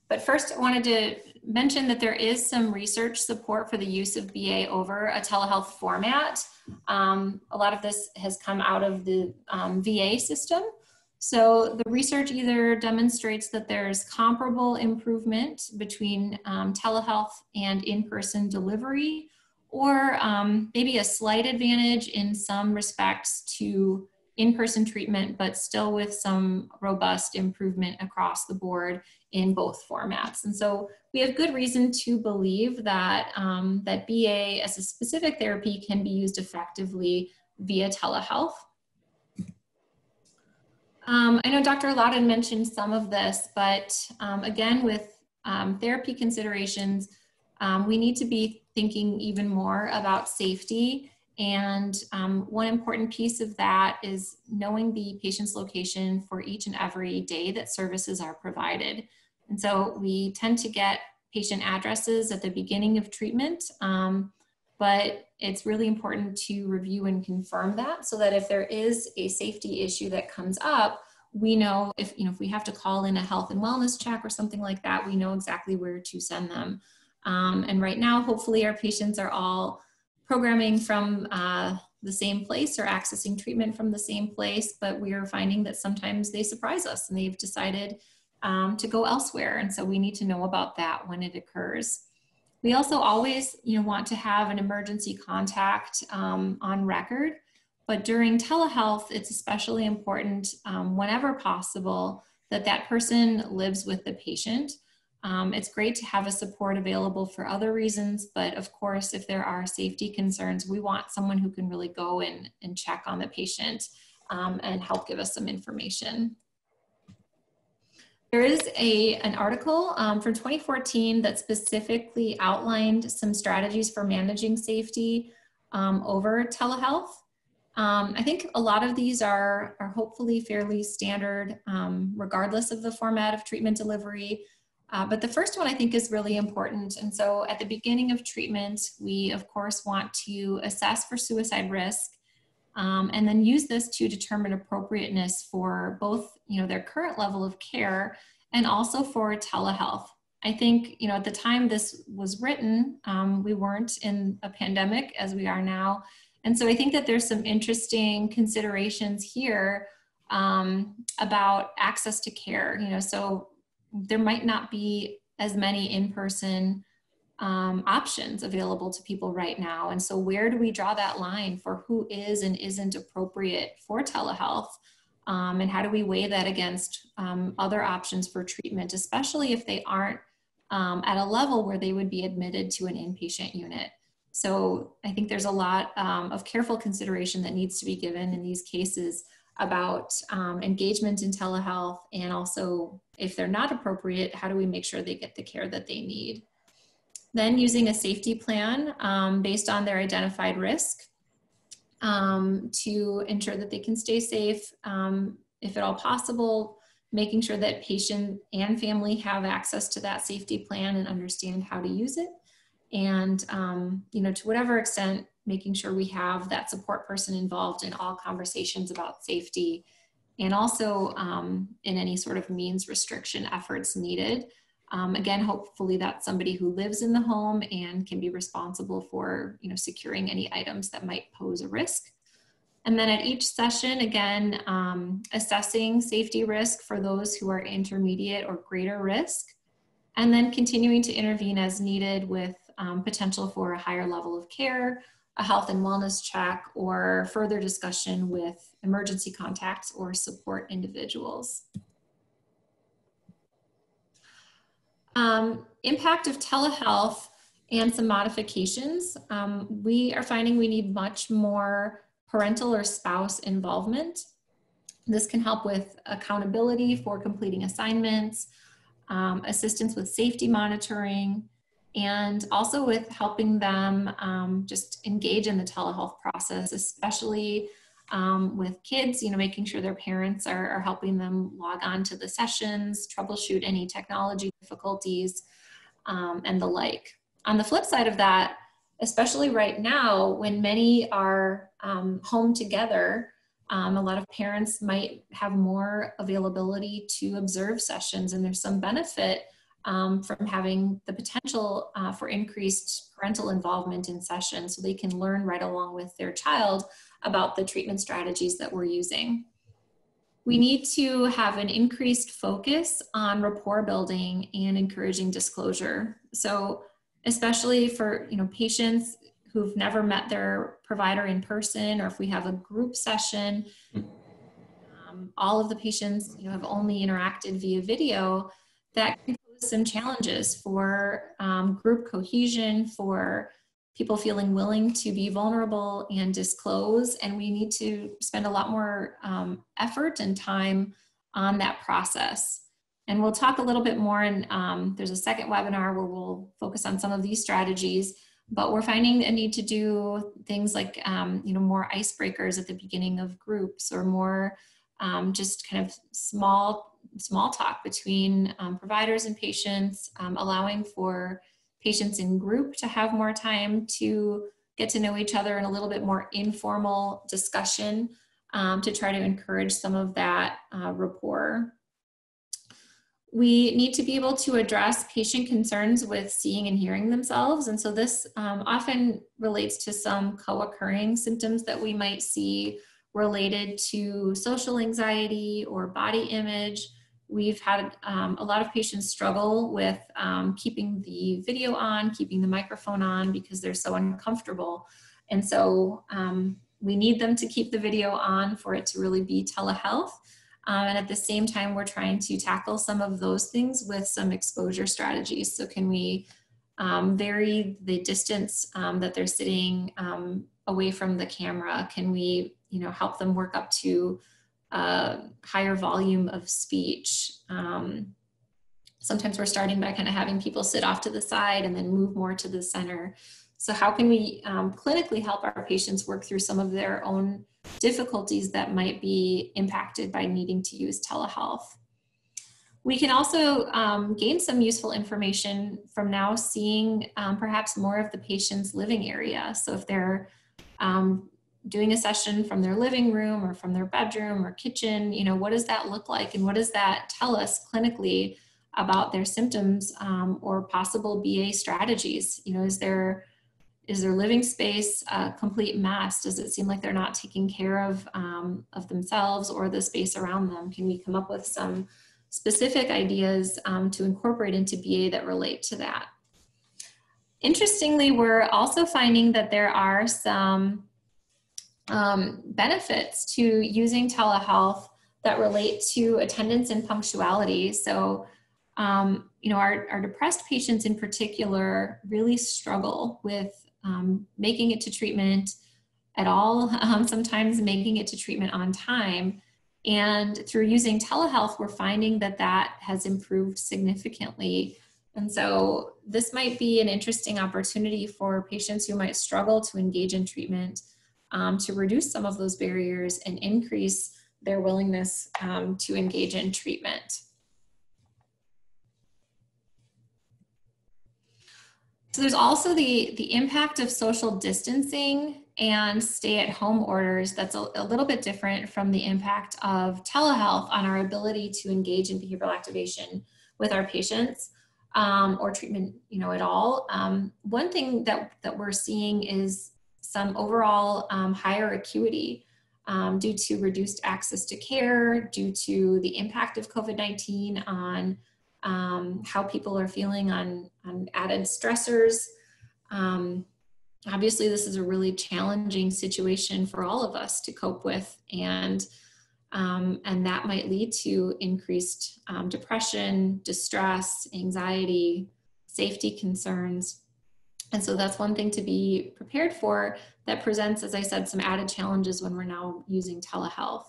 But first, I wanted to mention that there is some research support for the use of BA over a telehealth format. Um, a lot of this has come out of the um, VA system. So the research either demonstrates that there's comparable improvement between um, telehealth and in-person delivery, or um, maybe a slight advantage in some respects to in-person treatment, but still with some robust improvement across the board in both formats. And so we have good reason to believe that, um, that BA as a specific therapy can be used effectively via telehealth. Um, I know Dr. Lowden mentioned some of this, but um, again, with um, therapy considerations, um, we need to be thinking even more about safety. And um, one important piece of that is knowing the patient's location for each and every day that services are provided. And so we tend to get patient addresses at the beginning of treatment, um, but it's really important to review and confirm that so that if there is a safety issue that comes up, we know if you know if we have to call in a health and wellness check or something like that, we know exactly where to send them. Um, and right now, hopefully, our patients are all programming from uh, the same place or accessing treatment from the same place, but we are finding that sometimes they surprise us and they've decided um, to go elsewhere. And so we need to know about that when it occurs. We also always you know, want to have an emergency contact um, on record, but during telehealth, it's especially important um, whenever possible that that person lives with the patient. Um, it's great to have a support available for other reasons, but of course, if there are safety concerns, we want someone who can really go in and check on the patient um, and help give us some information. There is a, an article um, from 2014 that specifically outlined some strategies for managing safety um, over telehealth. Um, I think a lot of these are, are hopefully fairly standard um, regardless of the format of treatment delivery. Uh, but the first one I think is really important. And so at the beginning of treatment, we of course want to assess for suicide risk um, and then use this to determine appropriateness for both you know their current level of care and also for telehealth. I think you know at the time this was written um, we weren't in a pandemic as we are now. And so i think that there's some interesting considerations here um, about access to care you know. So there might not be as many in-person um, options available to people right now. And so, where do we draw that line for who is and isn't appropriate for telehealth? Um, and how do we weigh that against um, other options for treatment, especially if they aren't um, at a level where they would be admitted to an inpatient unit? So, I think there's a lot um, of careful consideration that needs to be given in these cases about um, engagement in telehealth and also if they're not appropriate, how do we make sure they get the care that they need? Then using a safety plan um, based on their identified risk um, to ensure that they can stay safe, um, if at all possible, making sure that patient and family have access to that safety plan and understand how to use it. And, um, you know, to whatever extent, making sure we have that support person involved in all conversations about safety and also um, in any sort of means restriction efforts needed um, again, hopefully that's somebody who lives in the home and can be responsible for, you know, securing any items that might pose a risk. And then at each session, again, um, assessing safety risk for those who are intermediate or greater risk, and then continuing to intervene as needed with um, potential for a higher level of care, a health and wellness check, or further discussion with emergency contacts or support individuals. Um, impact of telehealth and some modifications. Um, we are finding we need much more parental or spouse involvement. This can help with accountability for completing assignments, um, assistance with safety monitoring, and also with helping them um, just engage in the telehealth process, especially um, with kids, you know, making sure their parents are, are, helping them log on to the sessions, troubleshoot any technology difficulties, um, and the like. On the flip side of that, especially right now, when many are um, home together, um, a lot of parents might have more availability to observe sessions, and there's some benefit um, from having the potential uh, for increased parental involvement in sessions so they can learn right along with their child about the treatment strategies that we're using. we need to have an increased focus on rapport building and encouraging disclosure. So especially for you know patients who've never met their provider in person or if we have a group session um, all of the patients you know, have only interacted via video that can some challenges for um, group cohesion for people feeling willing to be vulnerable and disclose. And we need to spend a lot more um, effort and time on that process. And we'll talk a little bit more and um, there's a second webinar where we'll focus on some of these strategies, but we're finding a need to do things like, um, you know, more icebreakers at the beginning of groups or more um, just kind of small, small talk between um, providers and patients, um, allowing for patients in group to have more time to get to know each other in a little bit more informal discussion um, to try to encourage some of that uh, rapport we need to be able to address patient concerns with seeing and hearing themselves. And so this um, often relates to some co-occurring symptoms that we might see related to social anxiety or body image. We've had um, a lot of patients struggle with um, keeping the video on, keeping the microphone on because they're so uncomfortable. And so um, we need them to keep the video on for it to really be telehealth. Um, and at the same time, we're trying to tackle some of those things with some exposure strategies. So can we um, vary the distance um, that they're sitting away from the camera? Can we, you know, help them work up to a higher volume of speech? Um, sometimes we're starting by kind of having people sit off to the side and then move more to the center. So how can we um, clinically help our patients work through some of their own difficulties that might be impacted by needing to use telehealth? We can also um, gain some useful information from now seeing um, perhaps more of the patient's living area. So if they're um, doing a session from their living room or from their bedroom or kitchen, you know, what does that look like and what does that tell us clinically about their symptoms um, or possible BA strategies? You know, is there is their living space a complete mess? Does it seem like they're not taking care of, um, of themselves or the space around them? Can we come up with some specific ideas um, to incorporate into BA that relate to that? Interestingly, we're also finding that there are some um, benefits to using telehealth that relate to attendance and punctuality. So, um, you know, our, our depressed patients in particular really struggle with um, making it to treatment at all, um, sometimes making it to treatment on time. And through using telehealth, we're finding that that has improved significantly. And so this might be an interesting opportunity for patients who might struggle to engage in treatment um, to reduce some of those barriers and increase their willingness um, to engage in treatment. So there's also the, the impact of social distancing and stay at home orders that's a, a, little bit different from the impact of telehealth on our ability to engage in behavioral activation with our patients um, or treatment you know at all um, one thing that, that we're seeing is some overall um, higher acuity um, due to reduced access to care due to the impact of covid-19 on um, how people are feeling on, on added stressors. Um, obviously, this is a really challenging situation for all of us to cope with, and um, and that might lead to increased um, depression, distress, anxiety, safety concerns. And so that's one thing to be prepared for that presents, as I said, some added challenges when we're now using telehealth.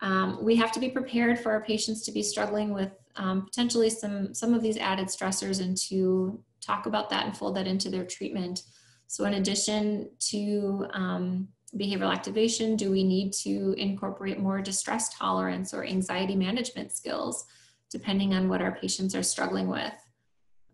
Um, we have to be prepared for our patients to be struggling with um, potentially some, some of these added stressors and to talk about that and fold that into their treatment. So in addition to um, behavioral activation, do we need to incorporate more distress tolerance or anxiety management skills, depending on what our patients are struggling with?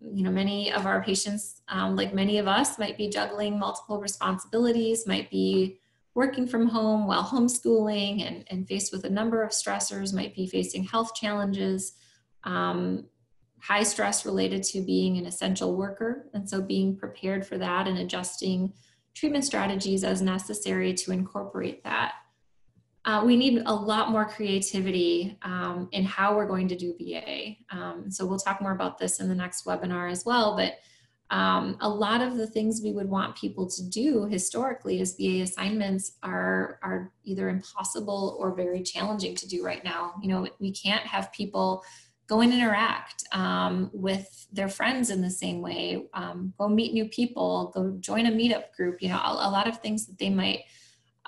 You know, many of our patients, um, like many of us, might be juggling multiple responsibilities, might be working from home while homeschooling and, and faced with a number of stressors, might be facing health challenges, um, high stress related to being an essential worker. And so being prepared for that and adjusting treatment strategies as necessary to incorporate that. Uh, we need a lot more creativity um, in how we're going to do BA. Um, so we'll talk more about this in the next webinar as well, but um, a lot of the things we would want people to do historically as BA assignments are, are either impossible or very challenging to do right now. You know, we can't have people go and interact um, with their friends in the same way, um, go meet new people, go join a meetup group, you know, a, a lot of things that they might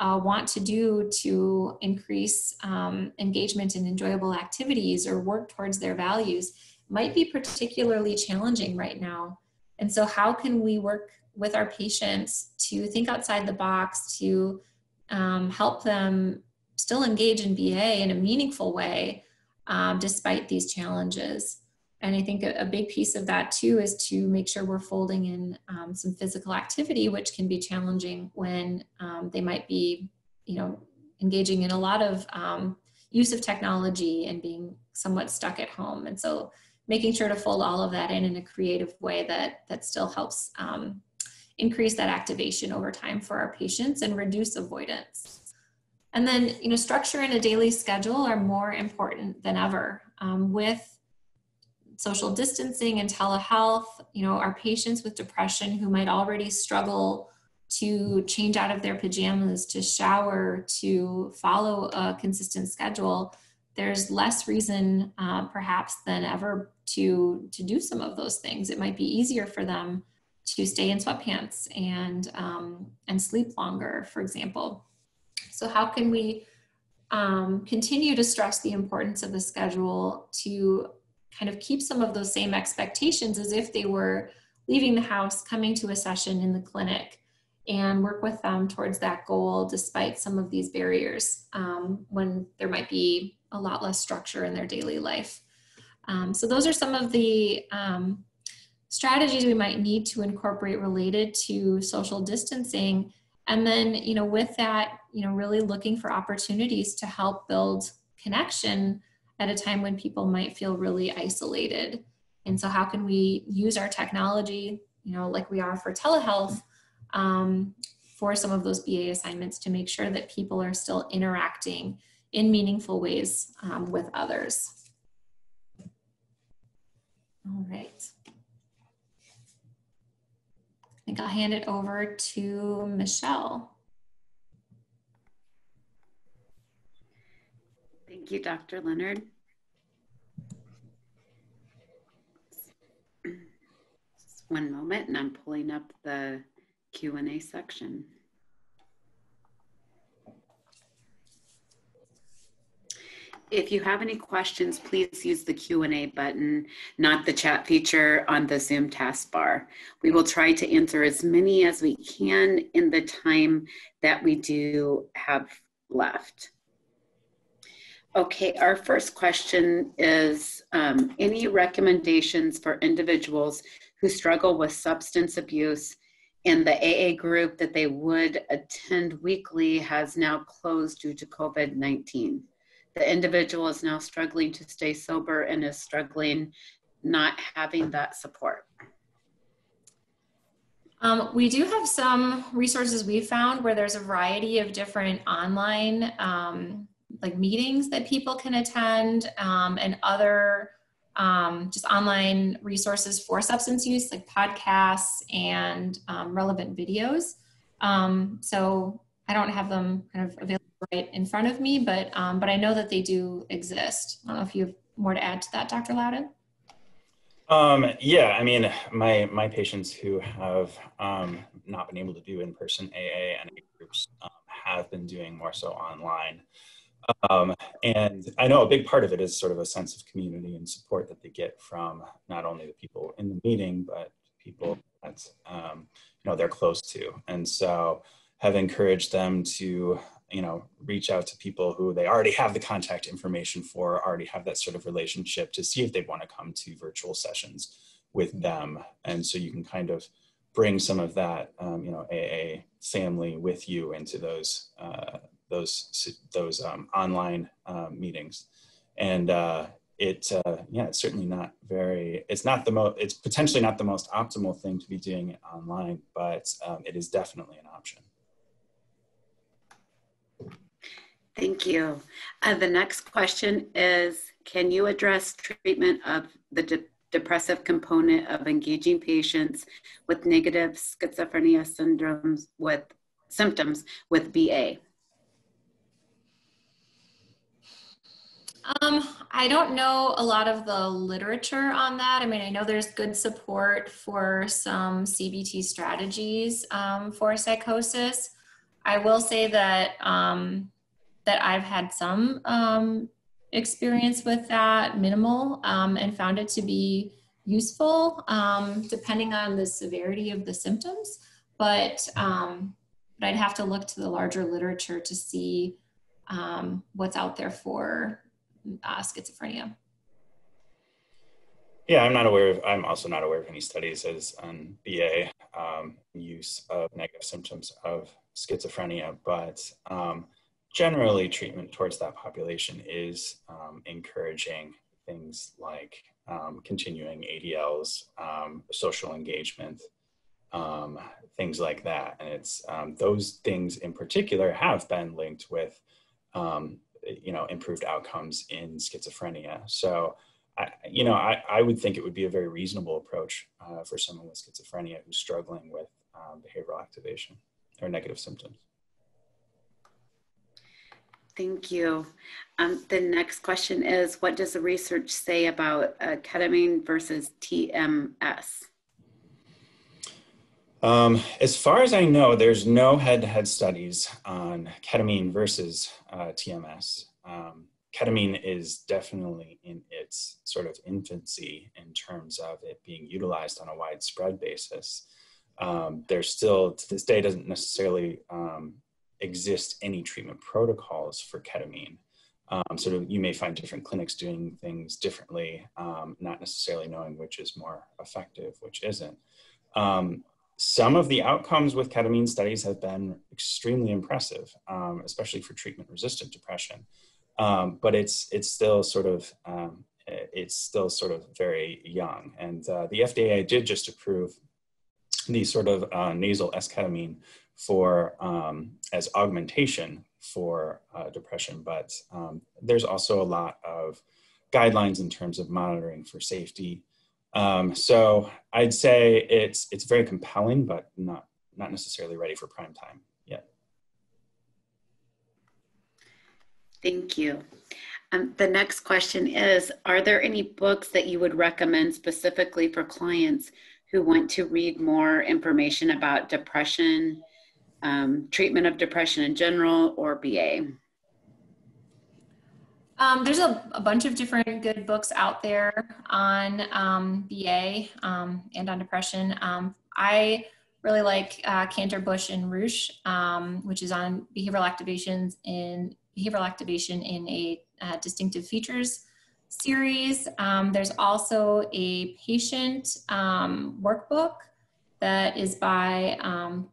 uh, want to do to increase um, engagement in enjoyable activities or work towards their values might be particularly challenging right now. And so, how can we work with our patients to think outside the box to um, help them still engage in BA in a meaningful way um, despite these challenges? And I think a, a, big piece of that too is to make sure we're folding in um, some physical activity, which can be challenging when um, they might be, you know, engaging in a lot of um, use of technology and being somewhat stuck at home. And so making sure to fold all of that in in a creative way that, that still helps um, increase that activation over time for our patients and reduce avoidance. And then, you know, structure and a daily schedule are more important than ever. Um, with social distancing and telehealth, you know, our patients with depression who might already struggle to change out of their pajamas, to shower, to follow a consistent schedule, there's less reason uh, perhaps than ever to to do some of those things. It might be easier for them to stay in sweatpants and um, and sleep longer, for example. So how can we um, continue to stress the importance of the schedule to kind of keep some of those same expectations as if they were leaving the house, coming to a session in the clinic, and work with them towards that goal despite some of these barriers um, when there might be a lot less structure in their daily life. Um, so, those are some of the um, strategies we might need to incorporate related to social distancing. And then, you know, with that, you know, really looking for opportunities to help build connection at a time when people might feel really isolated. And so, how can we use our technology, you know, like we are for telehealth, um, for some of those BA assignments to make sure that people are still interacting in meaningful ways um, with others? All right. I think I'll hand it over to Michelle. Thank you, Dr. Leonard. One moment and I'm pulling up the Q&A section. If you have any questions, please use the Q&A button, not the chat feature on the Zoom taskbar. We will try to answer as many as we can in the time that we do have left. Okay, our first question is um, any recommendations for individuals who struggle with substance abuse and the AA group that they would attend weekly has now closed due to COVID 19? The individual is now struggling to stay sober and is struggling not having that support. Um, we do have some resources we found where there's a variety of different online um, like meetings that people can attend um, and other um, just online resources for substance use like podcasts and um, relevant videos. Um, so i don't have them kind of available right in front of me but um, but i know that they do exist. I don't know if you have more to add to that dr lowden? Um, yeah, I mean, my my patients who have not been able to do in-person AA and groups have been doing more so online. Um, and I know a big part of it is sort of a sense of community and support that they get from not only the people in the meeting, but people that um, you know they're close to. And so have encouraged them to you know reach out to people who they already have the contact information for, already have that sort of relationship to see if they want to come to virtual sessions with them. And so you can kind of bring some of that um, you know AA family with you into those uh, those those um, online uh, meetings, and uh, it uh, yeah, it's certainly not very. It's not the most. It's potentially not the most optimal thing to be doing online, but um, it is definitely an option. Thank you. Uh, the next question is, can you address treatment of the de depressive component of engaging patients with negative schizophrenia syndromes with symptoms with BA? Um, I don't know a lot of the literature on that. I mean, I know there's good support for some CBT strategies um, for psychosis. I will say that um, that I've had some um, experience with that, minimal, um, and found it to be useful um, depending on the severity of the symptoms. But but I'd have to look to the larger literature to see what's out there for uh, schizophrenia. Yeah, I'm not aware of, I'm also not aware of any studies as on BA um, use of negative symptoms of schizophrenia, but um, generally treatment towards that population is um, encouraging things like um, continuing ADLs, um, social engagement, um, things like that. And it's those things in particular have been linked with you know improved outcomes in schizophrenia so I, you know I, I would think it would be a very reasonable approach uh, for someone with schizophrenia who's struggling with um, behavioral activation or negative symptoms Thank you. Um, the next question is, what does the research say about uh, ketamine versus TMS? Um, as far as I know, there's no head-to-head studies on ketamine versus uh, TMS. Um, ketamine is definitely in its sort of infancy in terms of it being utilized on a widespread basis. Um, there's still, to this day, doesn't necessarily um, exist any treatment protocols for ketamine. Um, so you may find different clinics doing things differently, um, not necessarily knowing which is more effective, which isn't. Um, some of the outcomes with ketamine studies have been extremely impressive, um, especially for treatment-resistant depression. Um, but it's it's still sort of um, it's still sort of very young. And uh, the FDA did just approve the sort of uh, nasal esketamine for um, as augmentation for uh, depression. But um, there's also a lot of guidelines in terms of monitoring for safety um, so I'd say it's it's very compelling, but not not necessarily ready for prime time yet. Thank you. Um, the next question is, are there any books that you would recommend specifically for clients who want to read more information about depression, um, treatment of depression in general, or BA? Um, there's a, a, bunch of different good books out there on um, BA um, and on depression. Um, I really like uh, Kanter, Busch, and Rusch, um, which is on behavioral activations in behavioral activation in a uh, distinctive features series. Um, there's also a patient workbook that is by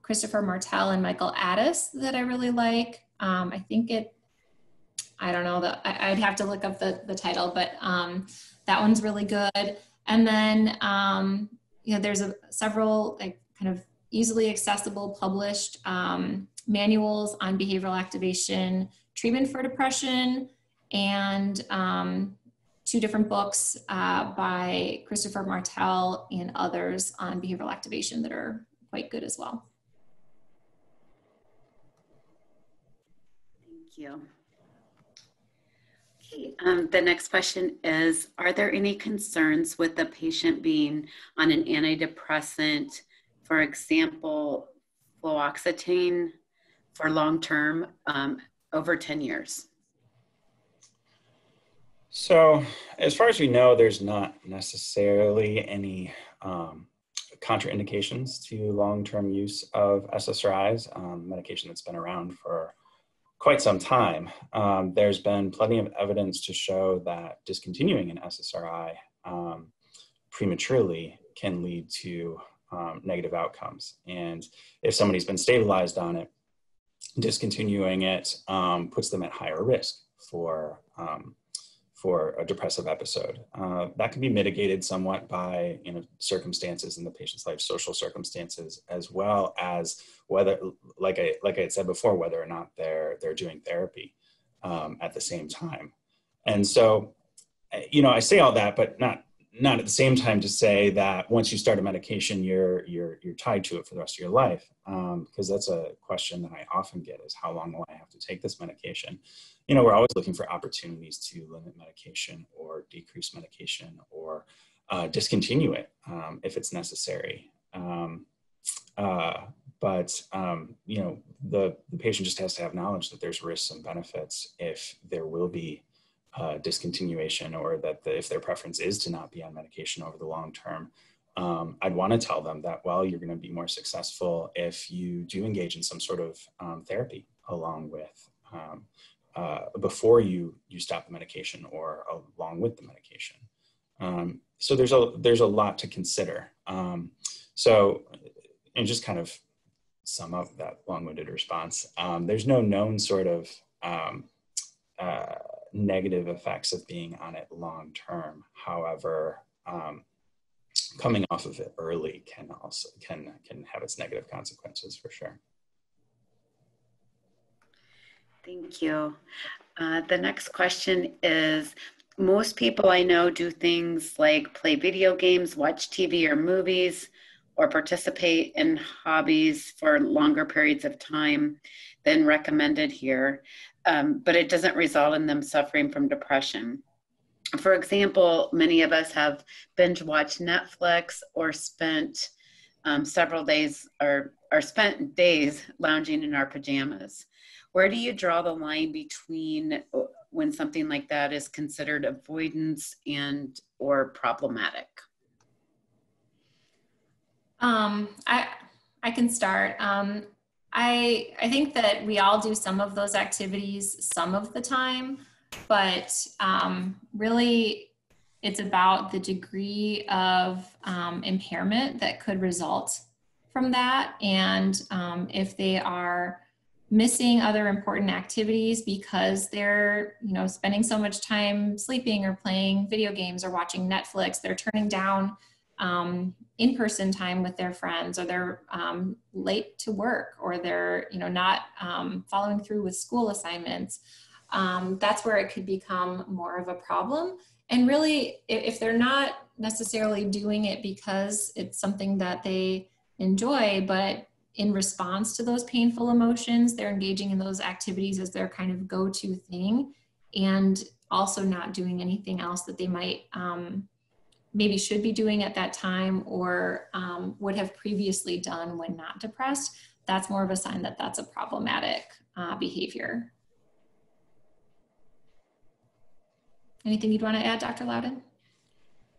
Christopher Martell and Michael Addis that I really like. I think it I don't know that I'd have to look up the, the title, but um, that one's really good. And then, um, you know, there's a, several like kind of easily accessible published um, manuals on behavioral activation treatment for depression and um, two different books uh, by Christopher Martell and others on behavioral activation that are quite good as well. Thank you. Um, the next question is, are there any concerns with the patient being on an antidepressant, for example, fluoxetine for long-term um, over 10 years? So as far as we know, there's not necessarily any um, contraindications to long-term use of SSRIs, um, medication that's been around for quite some time, um, there's been plenty of evidence to show that discontinuing an SSRI um, prematurely can lead to um, negative outcomes. And if somebody's been stabilized on it, discontinuing it um, puts them at higher risk for um, for a depressive episode. Uh, that can be mitigated somewhat by you know circumstances in the patient's life, social circumstances, as well as whether, like I like I had said before, whether or not they're they're doing therapy. um, at the same time. And so, you know, I say all that, but not not at the same time to say that once you start a medication, you're you're you're tied to it for the rest of your life, because um, that's a question that I often get: is how long will I have to take this medication? You know, we're always looking for opportunities to limit medication or decrease medication or uh, discontinue it um, if it's necessary. Um, uh, but um, you know, the the patient just has to have knowledge that there's risks and benefits if there will be uh, discontinuation or that the, if their preference is to not be on medication over the long term, um, I'd want to tell them that, well, you're going to be more successful if you do engage in some sort of um, therapy along with, um, uh, before you, you stop the medication or along with the medication. Um, so there's a, there's a lot to consider. Um, so, and just kind of sum up that long-winded response, um, there's no known sort of uh, negative effects of being on it long term. However, um, coming off of it early can also can can have its negative consequences for sure. Thank you. Uh, the next question is most people I know do things like play video games, watch TV or movies, or participate in hobbies for longer periods of time than recommended here um, but it doesn't result in them suffering from depression. For example, many of us have binge watched Netflix or spent um, several days or, or spent days lounging in our pajamas. Where do you draw the line between uh, when something like that is considered avoidance and or problematic? Um, I I can start. Um, I I think that we all do some of those activities some of the time, but um, really it's about the degree of um, impairment that could result from that, and um, if they are missing other important activities because they're you know spending so much time sleeping or playing video games or watching Netflix, they're turning down um, in-person time with their friends or they're um, late to work or they're you know not um, following through with school assignments um, that's where it could become more of a problem. And really if they're not necessarily doing it because it's something that they enjoy but in response to those painful emotions they're engaging in those activities as their kind of go-to thing and also not doing anything else that they might um, maybe should be doing at that time or um, would have previously done when not depressed, that's more of a sign that that's a problematic uh, behavior. Anything you'd want to add, Dr. Lowden?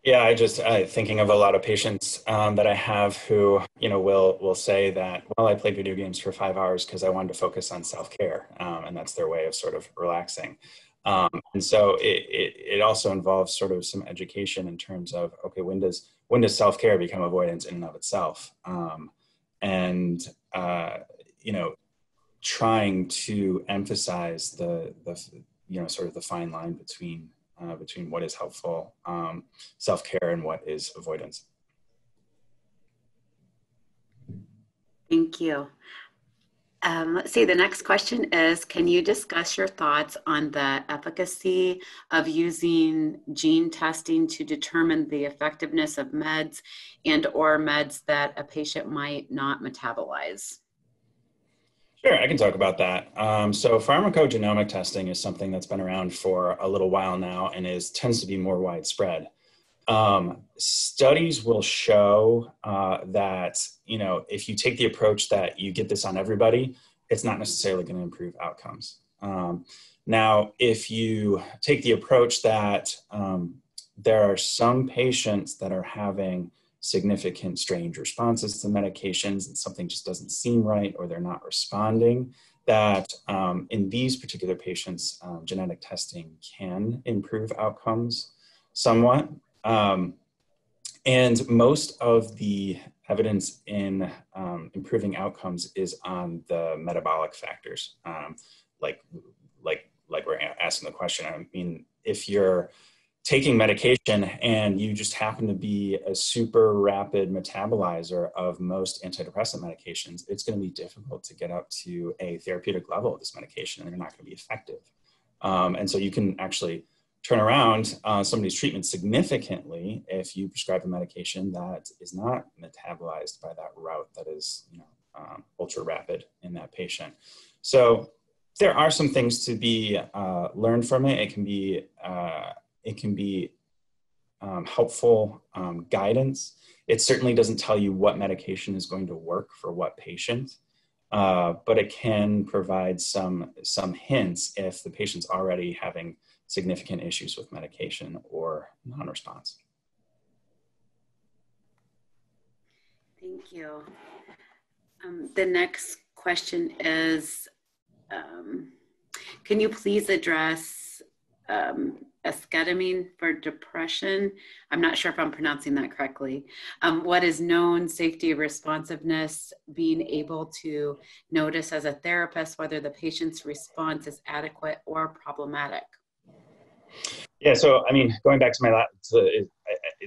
Yeah, I just uh, thinking of a lot of patients um, that I have who, you know, will will say that, well, I played video games for five hours because I wanted to focus on self care, um, and that's their way of sort of relaxing. Um, and so it, it, it, also involves sort of some education in terms of, okay, when does, when does self-care become avoidance in and of itself? Um, and, uh, you know, trying to emphasize the, the, you know, sort of the fine line between, uh, between what is helpful um, self-care and what is avoidance. Thank you. Um, let's see, the next question is, can you discuss your thoughts on the efficacy of using gene testing to determine the effectiveness of meds and or meds that a patient might not metabolize? Sure, I can talk about that. Um, so pharmacogenomic testing is something that's been around for a little while now and is tends to be more widespread. Um, studies will show uh, that you know if you take the approach that you get this on everybody, it's not necessarily going to improve outcomes. Um, now, if you take the approach that um, there are some patients that are having significant strange responses to medications and something just doesn't seem right or they're not responding, that um, in these particular patients, um, genetic testing can improve outcomes somewhat. Um, and most of the evidence in um, improving outcomes is on the metabolic factors, um, like like like we're asking the question. I mean, if you're taking medication and you just happen to be a super rapid metabolizer of most antidepressant medications, it's going to be difficult to get up to a therapeutic level of this medication, and they're not going to be effective. Um, and so you can actually turn around uh, somebody's treatment significantly if you prescribe a medication that is not metabolized by that route that is you know um, ultra rapid in that patient. So there are some things to be uh, learned from it. It can be uh, it can be um, helpful um, guidance. It certainly doesn't tell you what medication is going to work for what patient, uh, but it can provide some some hints if the patient's already having significant issues with medication or non-response. Thank you. Um, the next question is, um, can you please address um, esketamine for depression? I'm not sure if I'm pronouncing that correctly. Um, what is known safety responsiveness, being able to notice as a therapist whether the patient's response is adequate or problematic? Yeah, so I mean, going back to my last, it,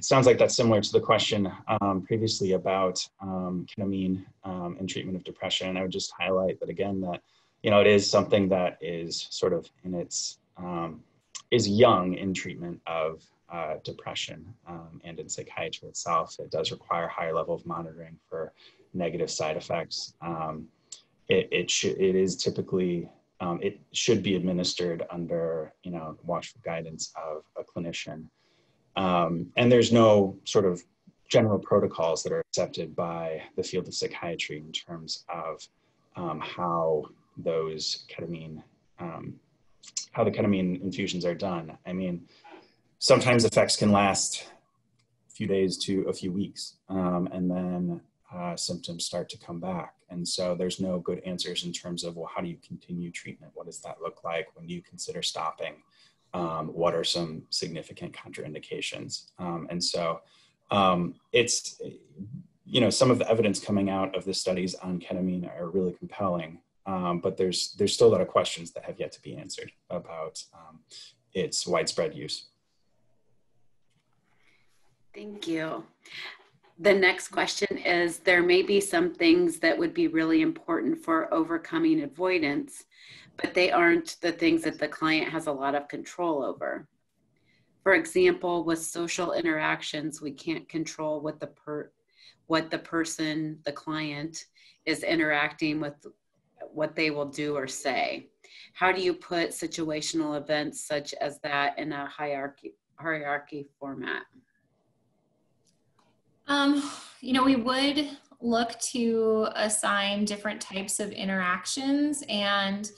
sounds like that's similar to the question um, previously about um, ketamine um, and treatment of depression. I would just highlight that again, that you know, it is something that is sort of in its um, is young in treatment of uh, depression um, and in psychiatry itself. It does require higher level of monitoring for negative side effects. Um, it, it should it is typically um, it should be administered under you know watchful guidance of a clinician um, and there's no sort of general protocols that are accepted by the field of psychiatry in terms of um, how those ketamine um, how the ketamine infusions are done i mean sometimes effects can last a few days to a few weeks um, and then uh, symptoms start to come back. And so there's no good answers in terms of, well, how do you continue treatment? What does that look like? When do you consider stopping? Um, what are some significant contraindications? Um, and so um, it's, you know, some of the evidence coming out of the studies on ketamine are really compelling, um, but there's, there's still a lot of questions that have yet to be answered about um, its widespread use. Thank you the next question is there may be some things that would be really important for overcoming avoidance, but they aren't the things that the client has a lot of control over. For example, with social interactions, we can't control what the per what the person, the client, is interacting with what they will do or say. How do you put situational events such as that in a hierarchy hierarchy format? Um, you know, we would look to assign different types of interactions and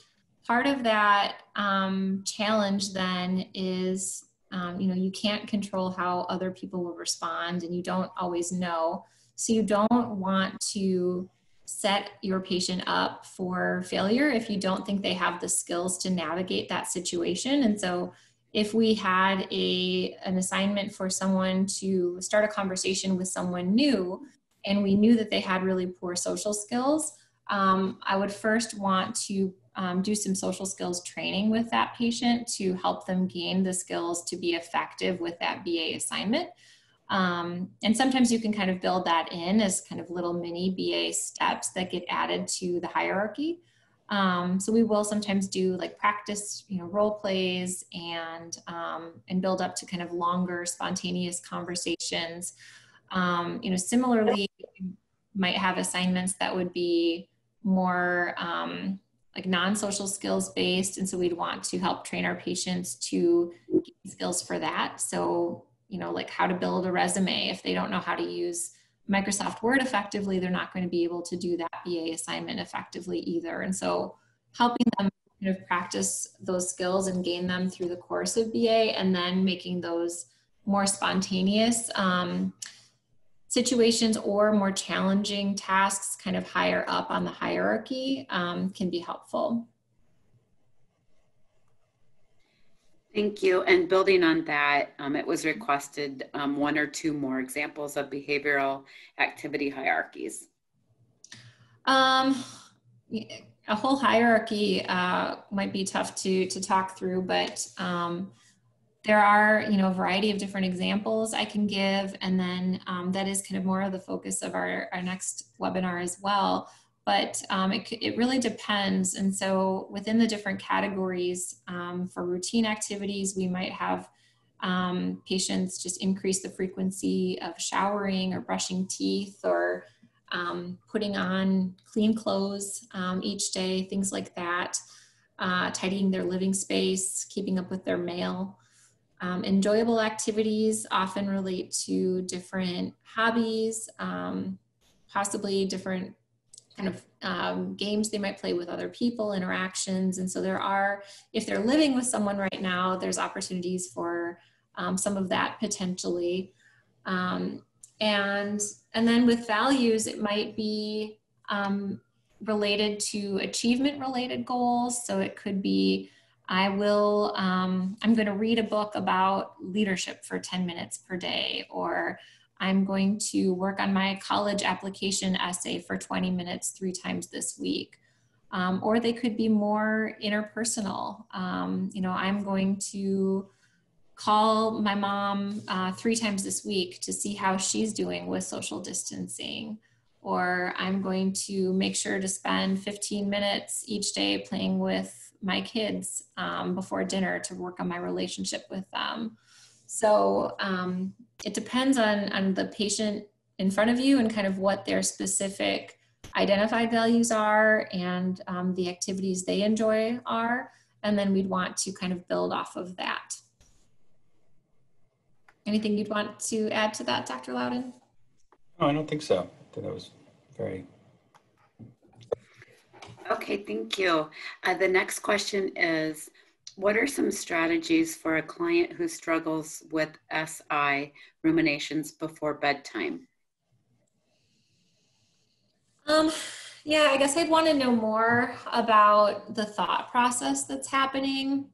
part of that um, challenge then is um, you know you can't control how other people will respond and you don't always know. So you don't want to set your patient up for failure if you don't think they have the skills to navigate that situation. And so if we had a an assignment for someone to start a conversation with someone new and we knew that they had really poor social skills um, i would first want to um, do some social skills training with that patient to help them gain the skills to be effective with that ba assignment. Um, and sometimes you can kind of build that in as kind of little mini ba steps that get added to the hierarchy um, so we will sometimes do like practice, you know, role plays and um, and build up to kind of longer, spontaneous conversations. Um, you know, similarly, might have assignments that would be more um, like non-social skills based, and so we'd want to help train our patients to skills for that. So you know, like how to build a resume if they don't know how to use Microsoft Word effectively, they're not going to be able to do that BA assignment effectively either. And so helping them kind of practice those skills and gain them through the course of BA and then making those more spontaneous um, situations or more challenging tasks kind of higher up on the hierarchy um, can be helpful. Thank you. And building on that, um, it was requested um, one or two more examples of behavioral activity hierarchies. Um, a whole hierarchy uh, might be tough to, to talk through, but um, there are, you know, a variety of different examples I can give. And then um, that is kind of more of the focus of our, our next webinar as well. But um, it, it really depends. And so within the different categories, um, for routine activities, we might have um, patients just increase the frequency of showering or brushing teeth or um, putting on clean clothes um, each day, things like that, uh, tidying their living space, keeping up with their mail. Um, enjoyable activities often relate to different hobbies, um, possibly different kind of um, games they might play with other people, interactions. And so there are, if they're living with someone right now, there's opportunities for um, some of that potentially. Um, and, and then with values, it might be um, related to achievement related goals. So it could be, I will, um, I'm going to read a book about leadership for 10 minutes per day, or I'm going to work on my college application essay for 20 minutes three times this week. Um, or they could be more interpersonal. Um, you know, I'm going to call my mom uh, three times this week to see how she's doing with social distancing. Or I'm going to make sure to spend 15 minutes each day playing with my kids um, before dinner to work on my relationship with them. So um, it depends on, on the patient in front of you and kind of what their specific identified values are and um, the activities they enjoy are. And then we'd want to kind of build off of that. Anything you'd want to add to that, Dr. Lowden? No, I don't think so. I think that was very. Okay, thank you. Uh, the next question is what are some strategies for a client who struggles with SI ruminations before bedtime? Um, yeah, I guess I'd want to know more about the thought process that's happening.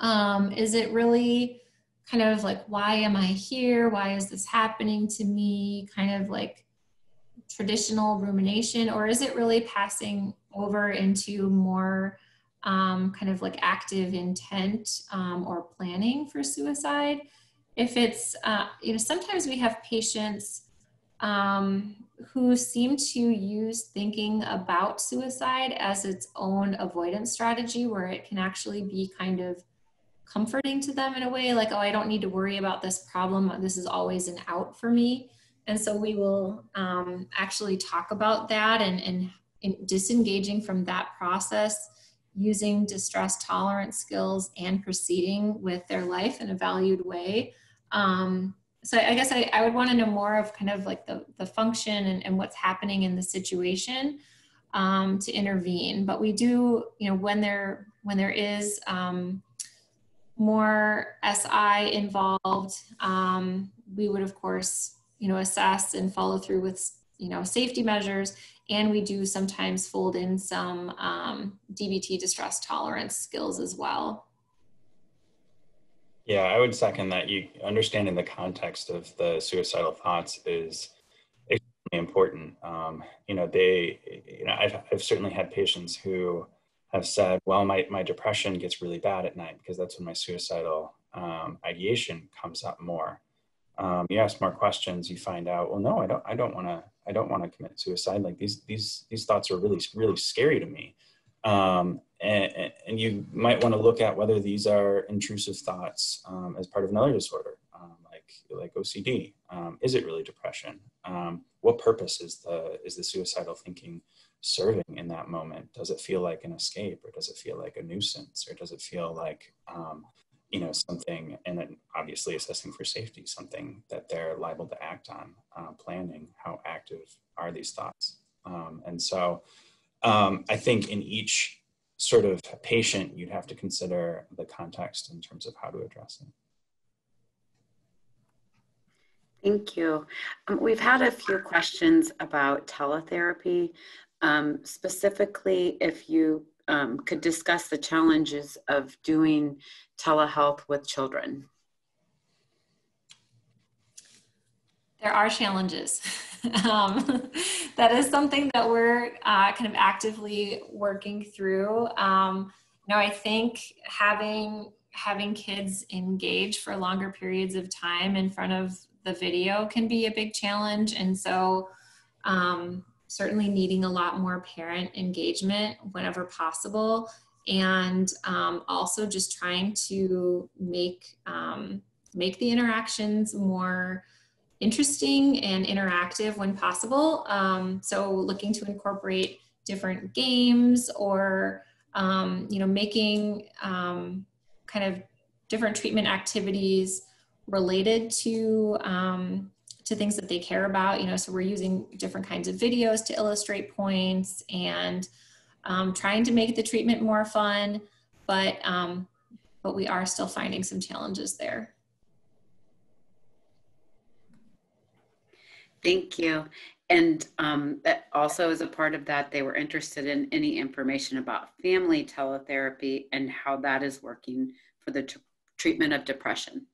Um, is it really kind of like, why am I here? Why is this happening to me? Kind of like traditional rumination, or is it really passing over into more um, kind of like active intent um, or planning for suicide. If it's, uh, you know, sometimes we have patients um, who seem to use thinking about suicide as its own avoidance strategy, where it can actually be kind of comforting to them in a way like, oh, I don't need to worry about this problem. This is always an out for me. And so we will um, actually talk about that and, and, and disengaging from that process using distress tolerance skills and proceeding with their life in a valued way. Um, so I guess I, I would want to know more of kind of like the, the function and, and what's happening in the situation um, to intervene. But we do, you know, when there when there is um, more SI involved, um, we would of course, you know, assess and follow through with you know safety measures and we do sometimes fold in some um, DBT distress tolerance skills as well. Yeah, I would second that. You understanding the context of the suicidal thoughts is extremely important. Um, you know, they, you know, I've, I've certainly had patients who have said, well, my, my depression gets really bad at night because that's when my suicidal um, ideation comes up more. Um, you ask more questions, you find out, well, no, I don't, I don't want to, I don't want to commit suicide. Like these these these thoughts are really really scary to me. Um, and, and, you might want to look at whether these are intrusive thoughts um, as part of another disorder, um, like like OCD. Um, is it really depression? Um, what purpose is the is the suicidal thinking serving in that moment? Does it feel like an escape, or does it feel like a nuisance, or does it feel like um, you know something and then obviously assessing for safety something that they're liable to act on uh, planning how active are these thoughts um, and so um, i think in each sort of patient you'd have to consider the context in terms of how to address it Thank you. Um, we've had a few questions about teletherapy. Um, specifically, if you um, could discuss the challenges of doing telehealth with children? There are challenges. um, that is something that we're uh, kind of actively working through. Um, you know, I think having having kids engage for longer periods of time in front of the video can be a big challenge, and so um, certainly needing a lot more parent engagement whenever possible and um, also just trying to make um, make the interactions more interesting and interactive when possible. Um, so looking to incorporate different games or um, you know making um, kind of different treatment activities related to um, to things that they care about. You know, so we're using different kinds of videos to illustrate points and um, trying to make the treatment more fun, but um, but we are still finding some challenges there. Thank you. And um, also as a part of that, they were interested in any information about family teletherapy and how that is working for the treatment of depression.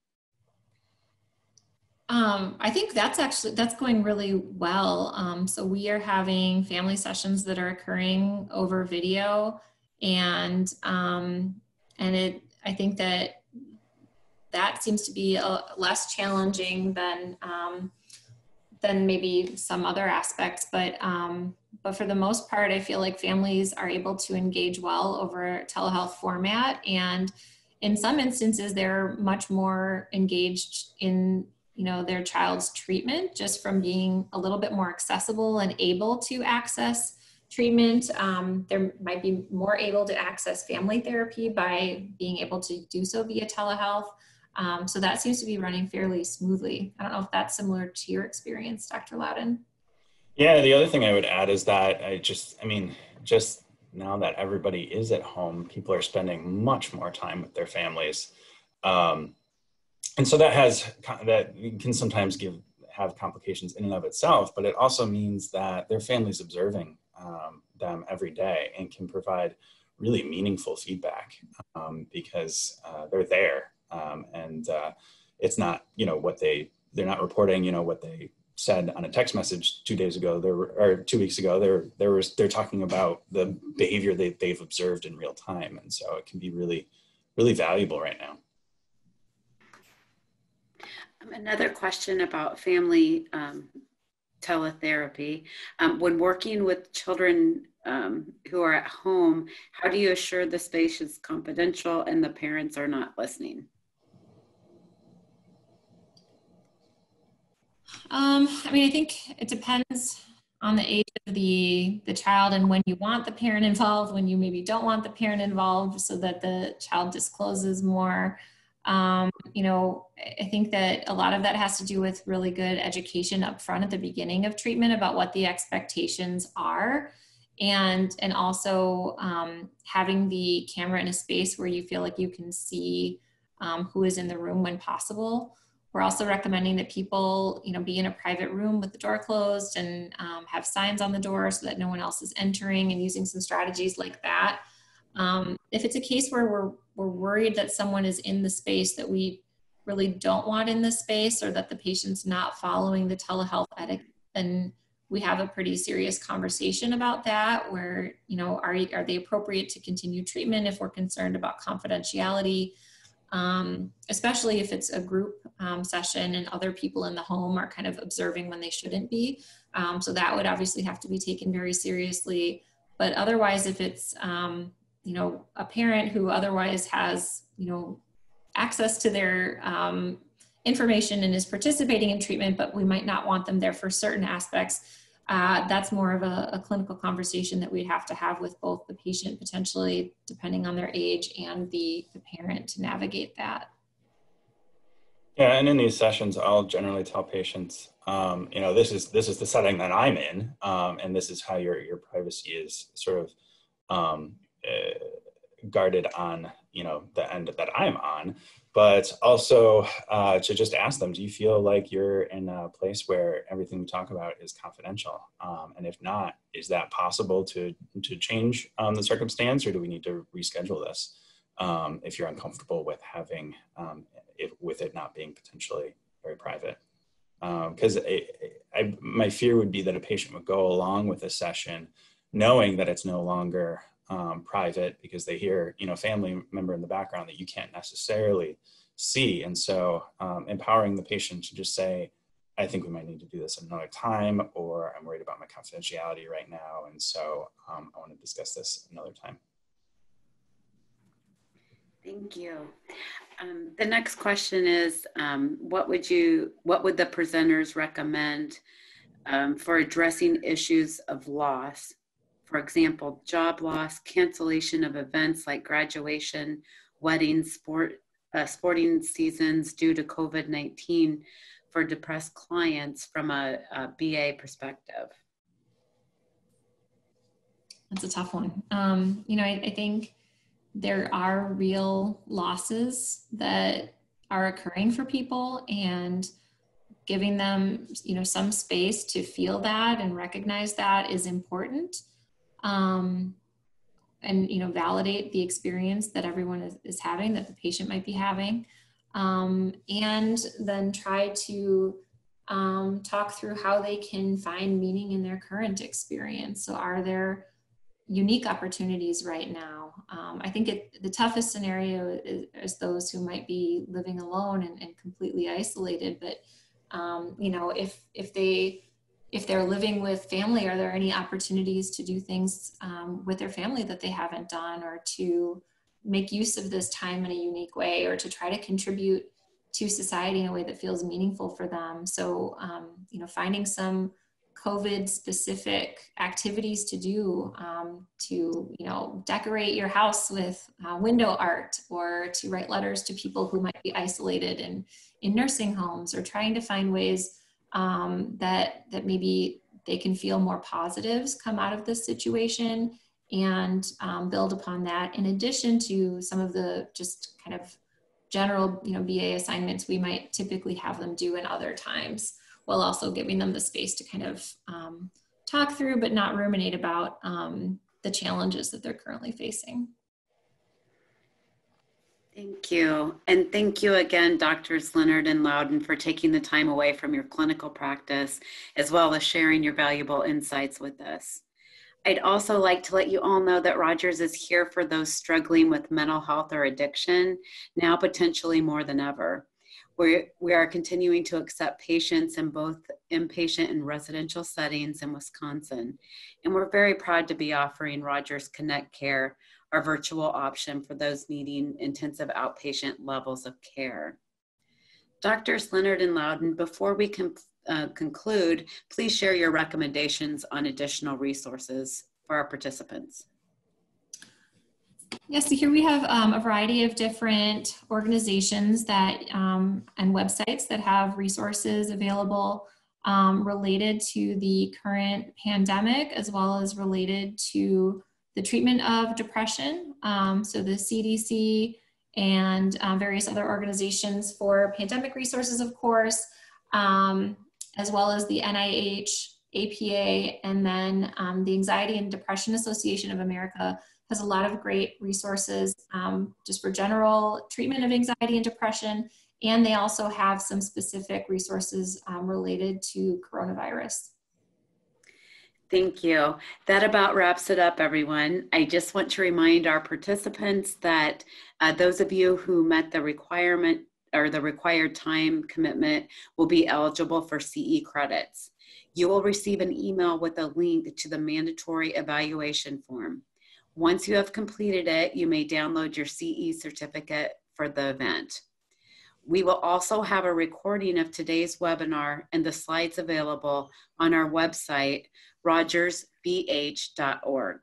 Um, I think that's actually that's going really well. Um, so we are having family sessions that are occurring over video, and um, and it I think that that seems to be a, less challenging than um, than maybe some other aspects. But um, but for the most part, I feel like families are able to engage well over telehealth format and in some instances they're much more engaged in you know their child's treatment just from being a little bit more accessible and able to access treatment. Um, they might be more able to access family therapy by being able to do so via telehealth. Um, so that seems to be running fairly smoothly. I don't know if that's similar to your experience dr lowden. Yeah the other thing i would add is that i just i mean just now that everybody is at home people are spending much more time with their families. Um, and so that has that can sometimes give have complications in and of itself, but it also means that their families observing um, them every day and can provide really meaningful feedback um, because uh, they're there um, and uh, it's not you know what they they're not reporting you know what they said on a text message two days ago. There or two weeks ago they're was they're talking about the behavior that they've observed in real time. And so it can be really really valuable right now another question about family um, teletherapy. Um, when working with children um, who are at home, how do you assure the space is confidential and the parents are not listening? Um, I mean, I think it depends on the age of the the child and when you want the parent involved, when you maybe don't want the parent involved, so that the child discloses more. Um, you know, I think that a lot of that has to do with really good education up front at the beginning of treatment about what the expectations are. And, and also um, having the camera in a space where you feel like you can see um, who is in the room when possible. We're also recommending that people, you know, be in a private room with the door closed and um, have signs on the door so that no one else is entering and using some strategies like that. Um, if it's a case where we're we're worried that someone is in the space that we really don't want in the space or that the patient's not following the telehealth etiquette, then we have a pretty serious conversation about that where, you know, are, are they appropriate to continue treatment if we're concerned about confidentiality, um, especially if it's a group um, session and other people in the home are kind of observing when they shouldn't be. Um, so that would obviously have to be taken very seriously. But otherwise, if it's um, you know a parent who otherwise has you know access to their um, information and is participating in treatment but we might not want them there for certain aspects uh, that's more of a, a, clinical conversation that we'd have to have with both the patient potentially depending on their age and the, the parent to navigate that. Yeah and in these sessions i'll generally tell patients um, you know this is this is the setting that i'm in um, and this is how your your privacy is sort of um, guarded on you know the end that i'm on. But also uh, to just ask them do you feel like you're in a place where everything we talk about is confidential? Um, and if not is that possible to to change um, the circumstance or do we need to reschedule this um, if you're uncomfortable with having um, it, with it not being potentially very private? Because um, my fear would be that a patient would go along with a session knowing that it's no longer um, private because they hear you know family member in the background that you can't necessarily see and so um, empowering the patient to just say I think we might need to do this another time, or I'm worried about my confidentiality right now. And so um, I want to discuss this another time. Thank you. Um, the next question is, um, what would you, what would the presenters recommend um, for addressing issues of loss? For example, job loss, cancellation of events like graduation, weddings, sport, uh, sporting seasons due to COVID-19 for depressed clients from a, a BA perspective? That's a tough one. Um, you know, I, I think there are real losses that are occurring for people and giving them you know some space to feel that and recognize that is important um, and you know validate the experience that everyone is, is having that the patient might be having um, and then try to um, talk through how they can find meaning in their current experience so are there unique opportunities right now. Um, I think it, the toughest scenario is, is, those who might be living alone and, and completely isolated. But um, you know, if if they if they're living with family, are there any opportunities to do things um, with their family that they haven't done, or to make use of this time in a unique way, or to try to contribute to society in a way that feels meaningful for them? So um, you know, finding some COVID specific activities to do um, to, you know, decorate your house with uh, window art or to write letters to people who might be isolated in, in nursing homes or trying to find ways um, that, that maybe they can feel more positives come out of this situation and um, build upon that in addition to some of the just kind of general, you know, BA assignments we might typically have them do in other times while also giving them the space to kind of um, talk through but not ruminate about um, the challenges that they're currently facing. Thank you. And thank you again, Doctors Leonard and Lowden, for taking the time away from your clinical practice, as well as sharing your valuable insights with us. I'd also like to let you all know that Rogers is here for those struggling with mental health or addiction, now potentially more than ever. We're, we are continuing to accept patients in both inpatient and residential settings in Wisconsin. And we're very proud to be offering Rogers Connect Care, our virtual option for those needing intensive outpatient levels of care. Doctors Leonard and Lowden, before we can uh, conclude, please share your recommendations on additional resources for our participants. Yes, so here we have um, a variety of different organizations that um, and websites that have resources available um, related to the current pandemic as well as related to the treatment of depression. Um, so the CDC and um, various other organizations for pandemic resources, of course, um, as well as the NIH, APA, and then the Anxiety and Depression Association of America has a lot of great resources um, just for general treatment of anxiety and depression. And they also have some specific resources um, related to coronavirus. Thank you. That about wraps it up, everyone. I just want to remind our participants that uh, those of you who met the requirement or the required time commitment will be eligible for CE credits. You will receive an email with a link to the mandatory evaluation form. Once you have completed it, you may download your CE certificate for the event. We will also have a recording of today's webinar and the slides available on our website, rogersbh.org.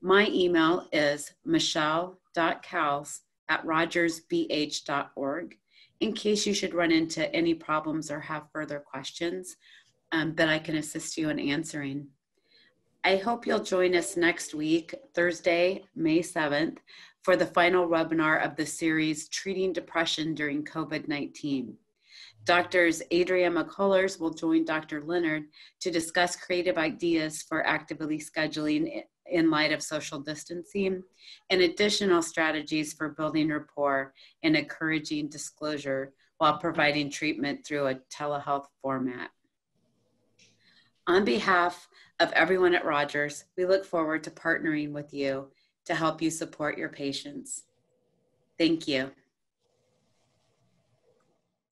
My email is michelle.cals at rogersbh.org in case you should run into any problems or have further questions um, that I can assist you in answering. I hope you'll join us next week, Thursday, May 7th, for the final webinar of the series Treating Depression During COVID 19. Doctors Adria McCullers will join Dr. Leonard to discuss creative ideas for actively scheduling in light of social distancing and additional strategies for building rapport and encouraging disclosure while providing treatment through a telehealth format. On behalf of everyone at Rogers, we look forward to partnering with you to help you support your patients. Thank you.